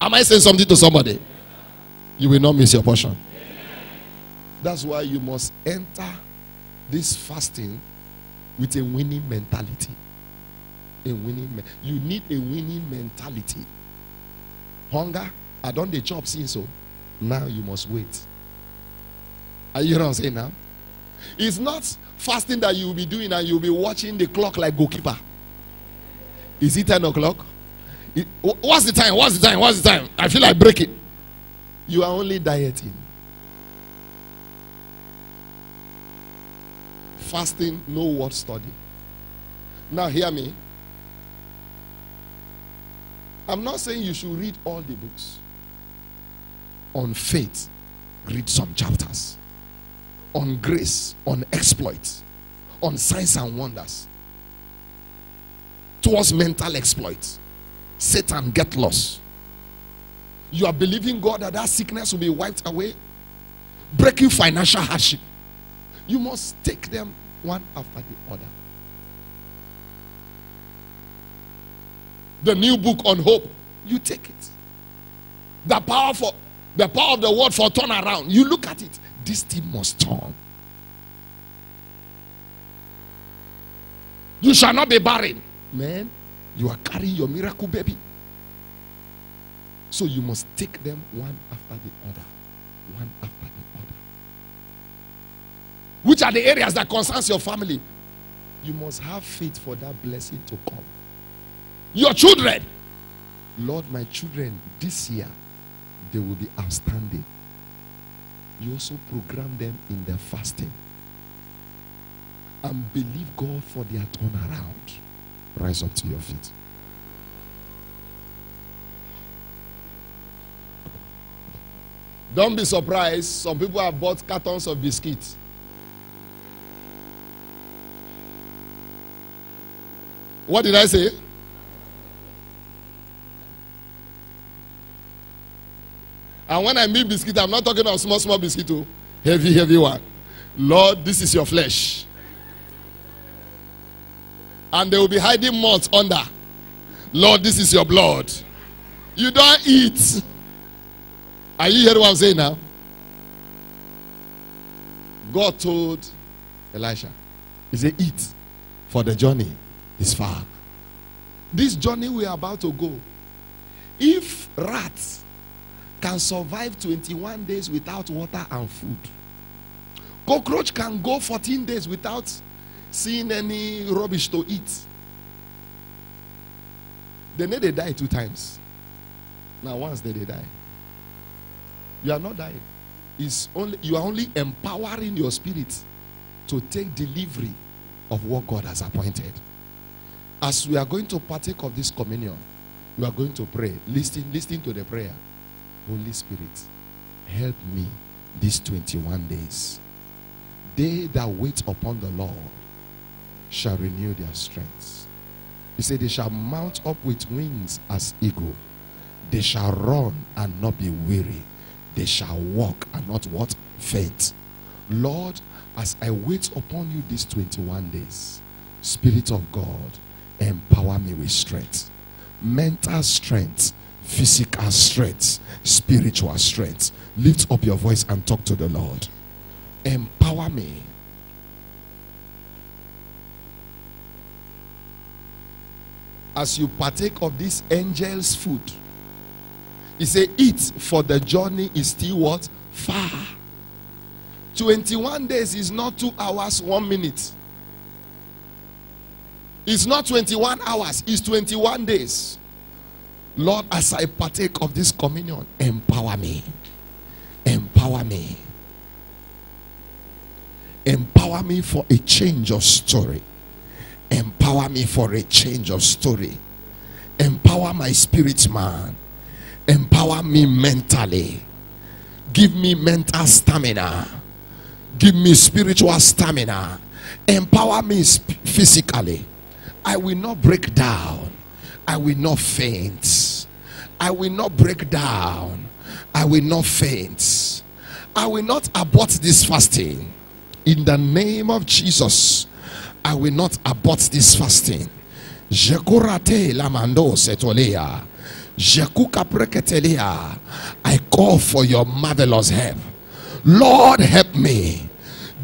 Am I saying something to somebody? You will not miss your portion. That's why you must enter this fasting with a winning mentality. A winning me- you need a winning mentality. Hunger, I don't the job since so. Now you must wait. Are you hearing what I'm saying now? It's not fasting that you will be doing and you'll be watching the clock like goalkeeper. Is it 10 o'clock? What's the time? What's the time? What's the time? I feel like breaking. You are only dieting. Fasting, no word study. Now, hear me. I'm not saying you should read all the books. On faith, read some chapters. On grace, on exploits, on signs and wonders, towards mental exploits. Satan, get lost. You are believing God that that sickness will be wiped away, breaking financial hardship. You must take them one after the other. the new book on hope, you take it. The power for the power of the word for turn around, you look at it. This thing must turn. You shall not be barren. Man, you are carrying your miracle baby. So you must take them one after the other. One after the other. Which are the areas that concerns your family? You must have faith for that blessing to come. Your children. Lord, my children, this year, they will be outstanding. You also program them in their fasting. And believe God for their turnaround. Rise up to your feet. Don't be surprised. Some people have bought cartons of biscuits. What did I say? And when I mean biscuit, I'm not talking of small, small biscuit, oh, heavy, heavy one. Lord, this is your flesh. And they will be hiding moths under. Lord, this is your blood. You don't eat. Are you hearing what I'm saying now? God told Elisha, He said, Eat, for the journey is far. This journey we are about to go, if rats can survive 21 days without water and food, cockroach can go 14 days without seeing any rubbish to eat. They Then they die two times. Now, once they, they die. You are not dying. It's only you are only empowering your spirit to take delivery of what God has appointed. As we are going to partake of this communion, we are going to pray. Listen, listen to the prayer. Holy Spirit, help me these 21 days. They that wait upon the Lord shall renew their strength. He said, They shall mount up with wings as eagle. They shall run and not be weary. They shall walk and not what? Faint. Lord, as I wait upon you these 21 days, Spirit of God, empower me with strength. Mental strength, physical strength, spiritual strength. Lift up your voice and talk to the Lord. Empower me. As you partake of this angel's food, he said, Eat, for the journey is still what? Far. 21 days is not two hours, one minute. It's not 21 hours, it's 21 days. Lord, as I partake of this communion, empower me. Empower me. Empower me for a change of story. Empower me for a change of story. Empower my spirit, man. Empower me mentally. Give me mental stamina. Give me spiritual stamina. Empower me physically. I will not break down. I will not faint. I will not break down. I will not faint. I will not abort this fasting. In the name of Jesus, I will not abort this fasting. Jekurate lamando setolea. Jekuka preketelia. I call for your marvelous help. Lord, help me.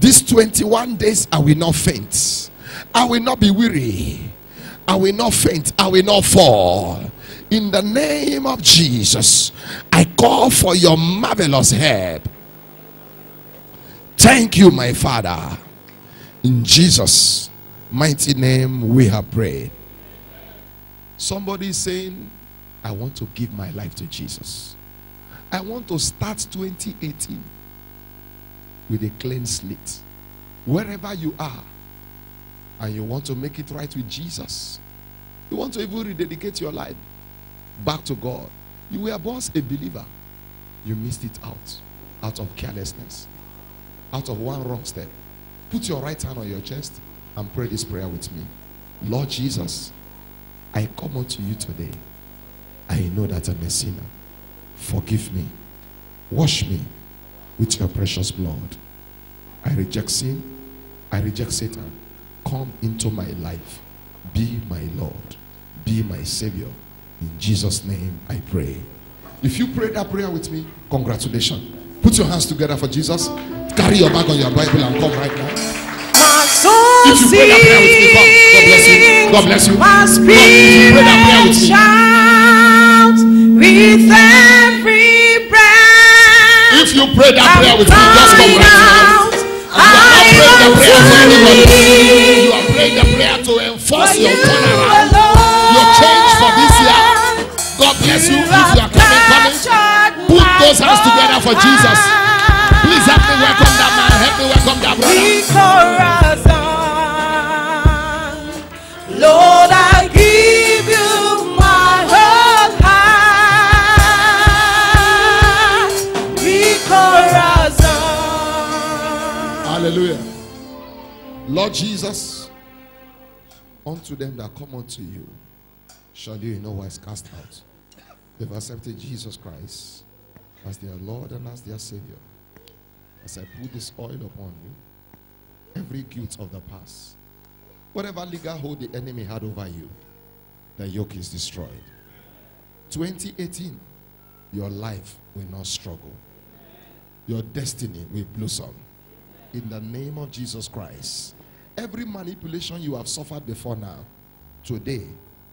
These 21 days, I will not faint. I will not be weary. I will not faint. I will not fall. In the name of Jesus, I call for your marvelous help. Thank you, my Father. In Jesus' mighty name, we have prayed. Somebody saying, I want to give my life to Jesus. I want to start 2018 with a clean slate. Wherever you are, and you want to make it right with Jesus, you want to even rededicate your life back to God. You were once a believer, you missed it out, out of carelessness, out of one wrong step. Put your right hand on your chest and pray this prayer with me. Lord Jesus, I come unto you today. I know that I'm a sinner. Forgive me. Wash me with your precious blood. I reject sin. I reject Satan. Come into my life. Be my Lord. Be my Savior. In Jesus' name I pray. If you pray that prayer with me, congratulations. Put your hands together for Jesus. Carry your bag on your Bible and come right now. If you pray that prayer with me. God bless you. God bless you. My if you pray that prayer with me. with every breath. If you pray that prayer with me, just come right now. And you are not praying the prayer for anybody. You are praying the prayer to enforce your you turnaround. Your change for this year. God bless you. If you are coming, coming. Those hands together for Jesus. Please help me welcome that man. Help me welcome that brother. Lord, I give you my whole heart. Hallelujah. Lord Jesus, unto them that come unto you, shall you in no wise cast out. They've accepted Jesus Christ as their Lord and as their Savior. As I put this oil upon you, every guilt of the past, whatever legal hold the enemy had over you, the yoke is destroyed. 2018, your life will not struggle. Your destiny will blossom in the name of Jesus Christ. Every manipulation you have suffered before now, today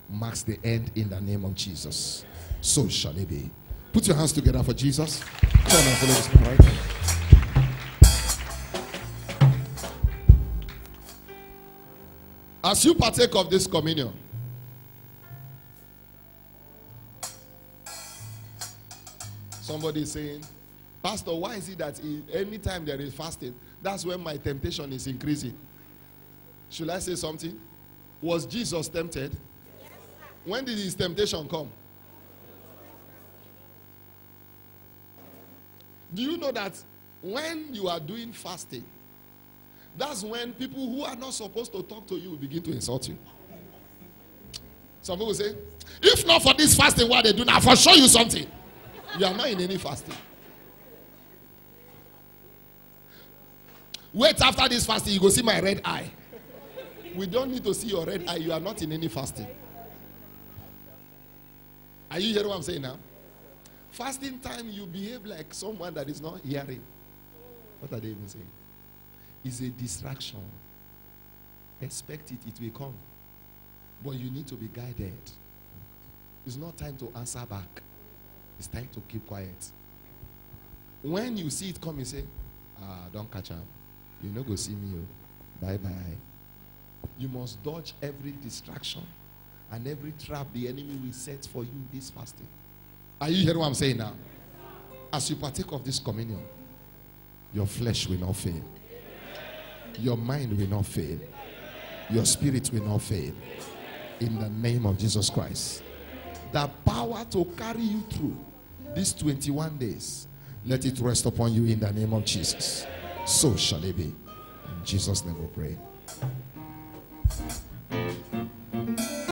marks the end in the name of Jesus. So shall it be. Put your hands together for Jesus. Come and follow this right. As you partake of this communion, somebody is saying, Pastor, why is it that anytime there is fasting, that's when my temptation is increasing? Should I say something? Was Jesus tempted? When did his temptation come? Do you know that when you are doing fasting, that's when people who are not supposed to talk to you will begin to insult you? Some people say, if not for this fasting, what they do now, for show you something. You are not in any fasting. Wait after this fasting, you go see my red eye. We don't need to see your red eye. You are not in any fasting. Are you hearing what I'm saying now? Fasting time, you behave like someone that is not hearing. What are they even saying? It's a distraction. Expect it, it will come. But you need to be guided. It's not time to answer back. It's time to keep quiet. When you see it come, you say, ah, don't catch up. You no go see me. oh. Bye bye. You must dodge every distraction and every trap the enemy will set for you this fasting. Are you hearing what I'm saying now? As you partake of this communion, your flesh will not fail. Your mind will not fail. Your spirit will not fail. In the name of Jesus Christ. The power to carry you through these 21 days, let it rest upon you in the name of Jesus. So shall it be. In Jesus' name we pray.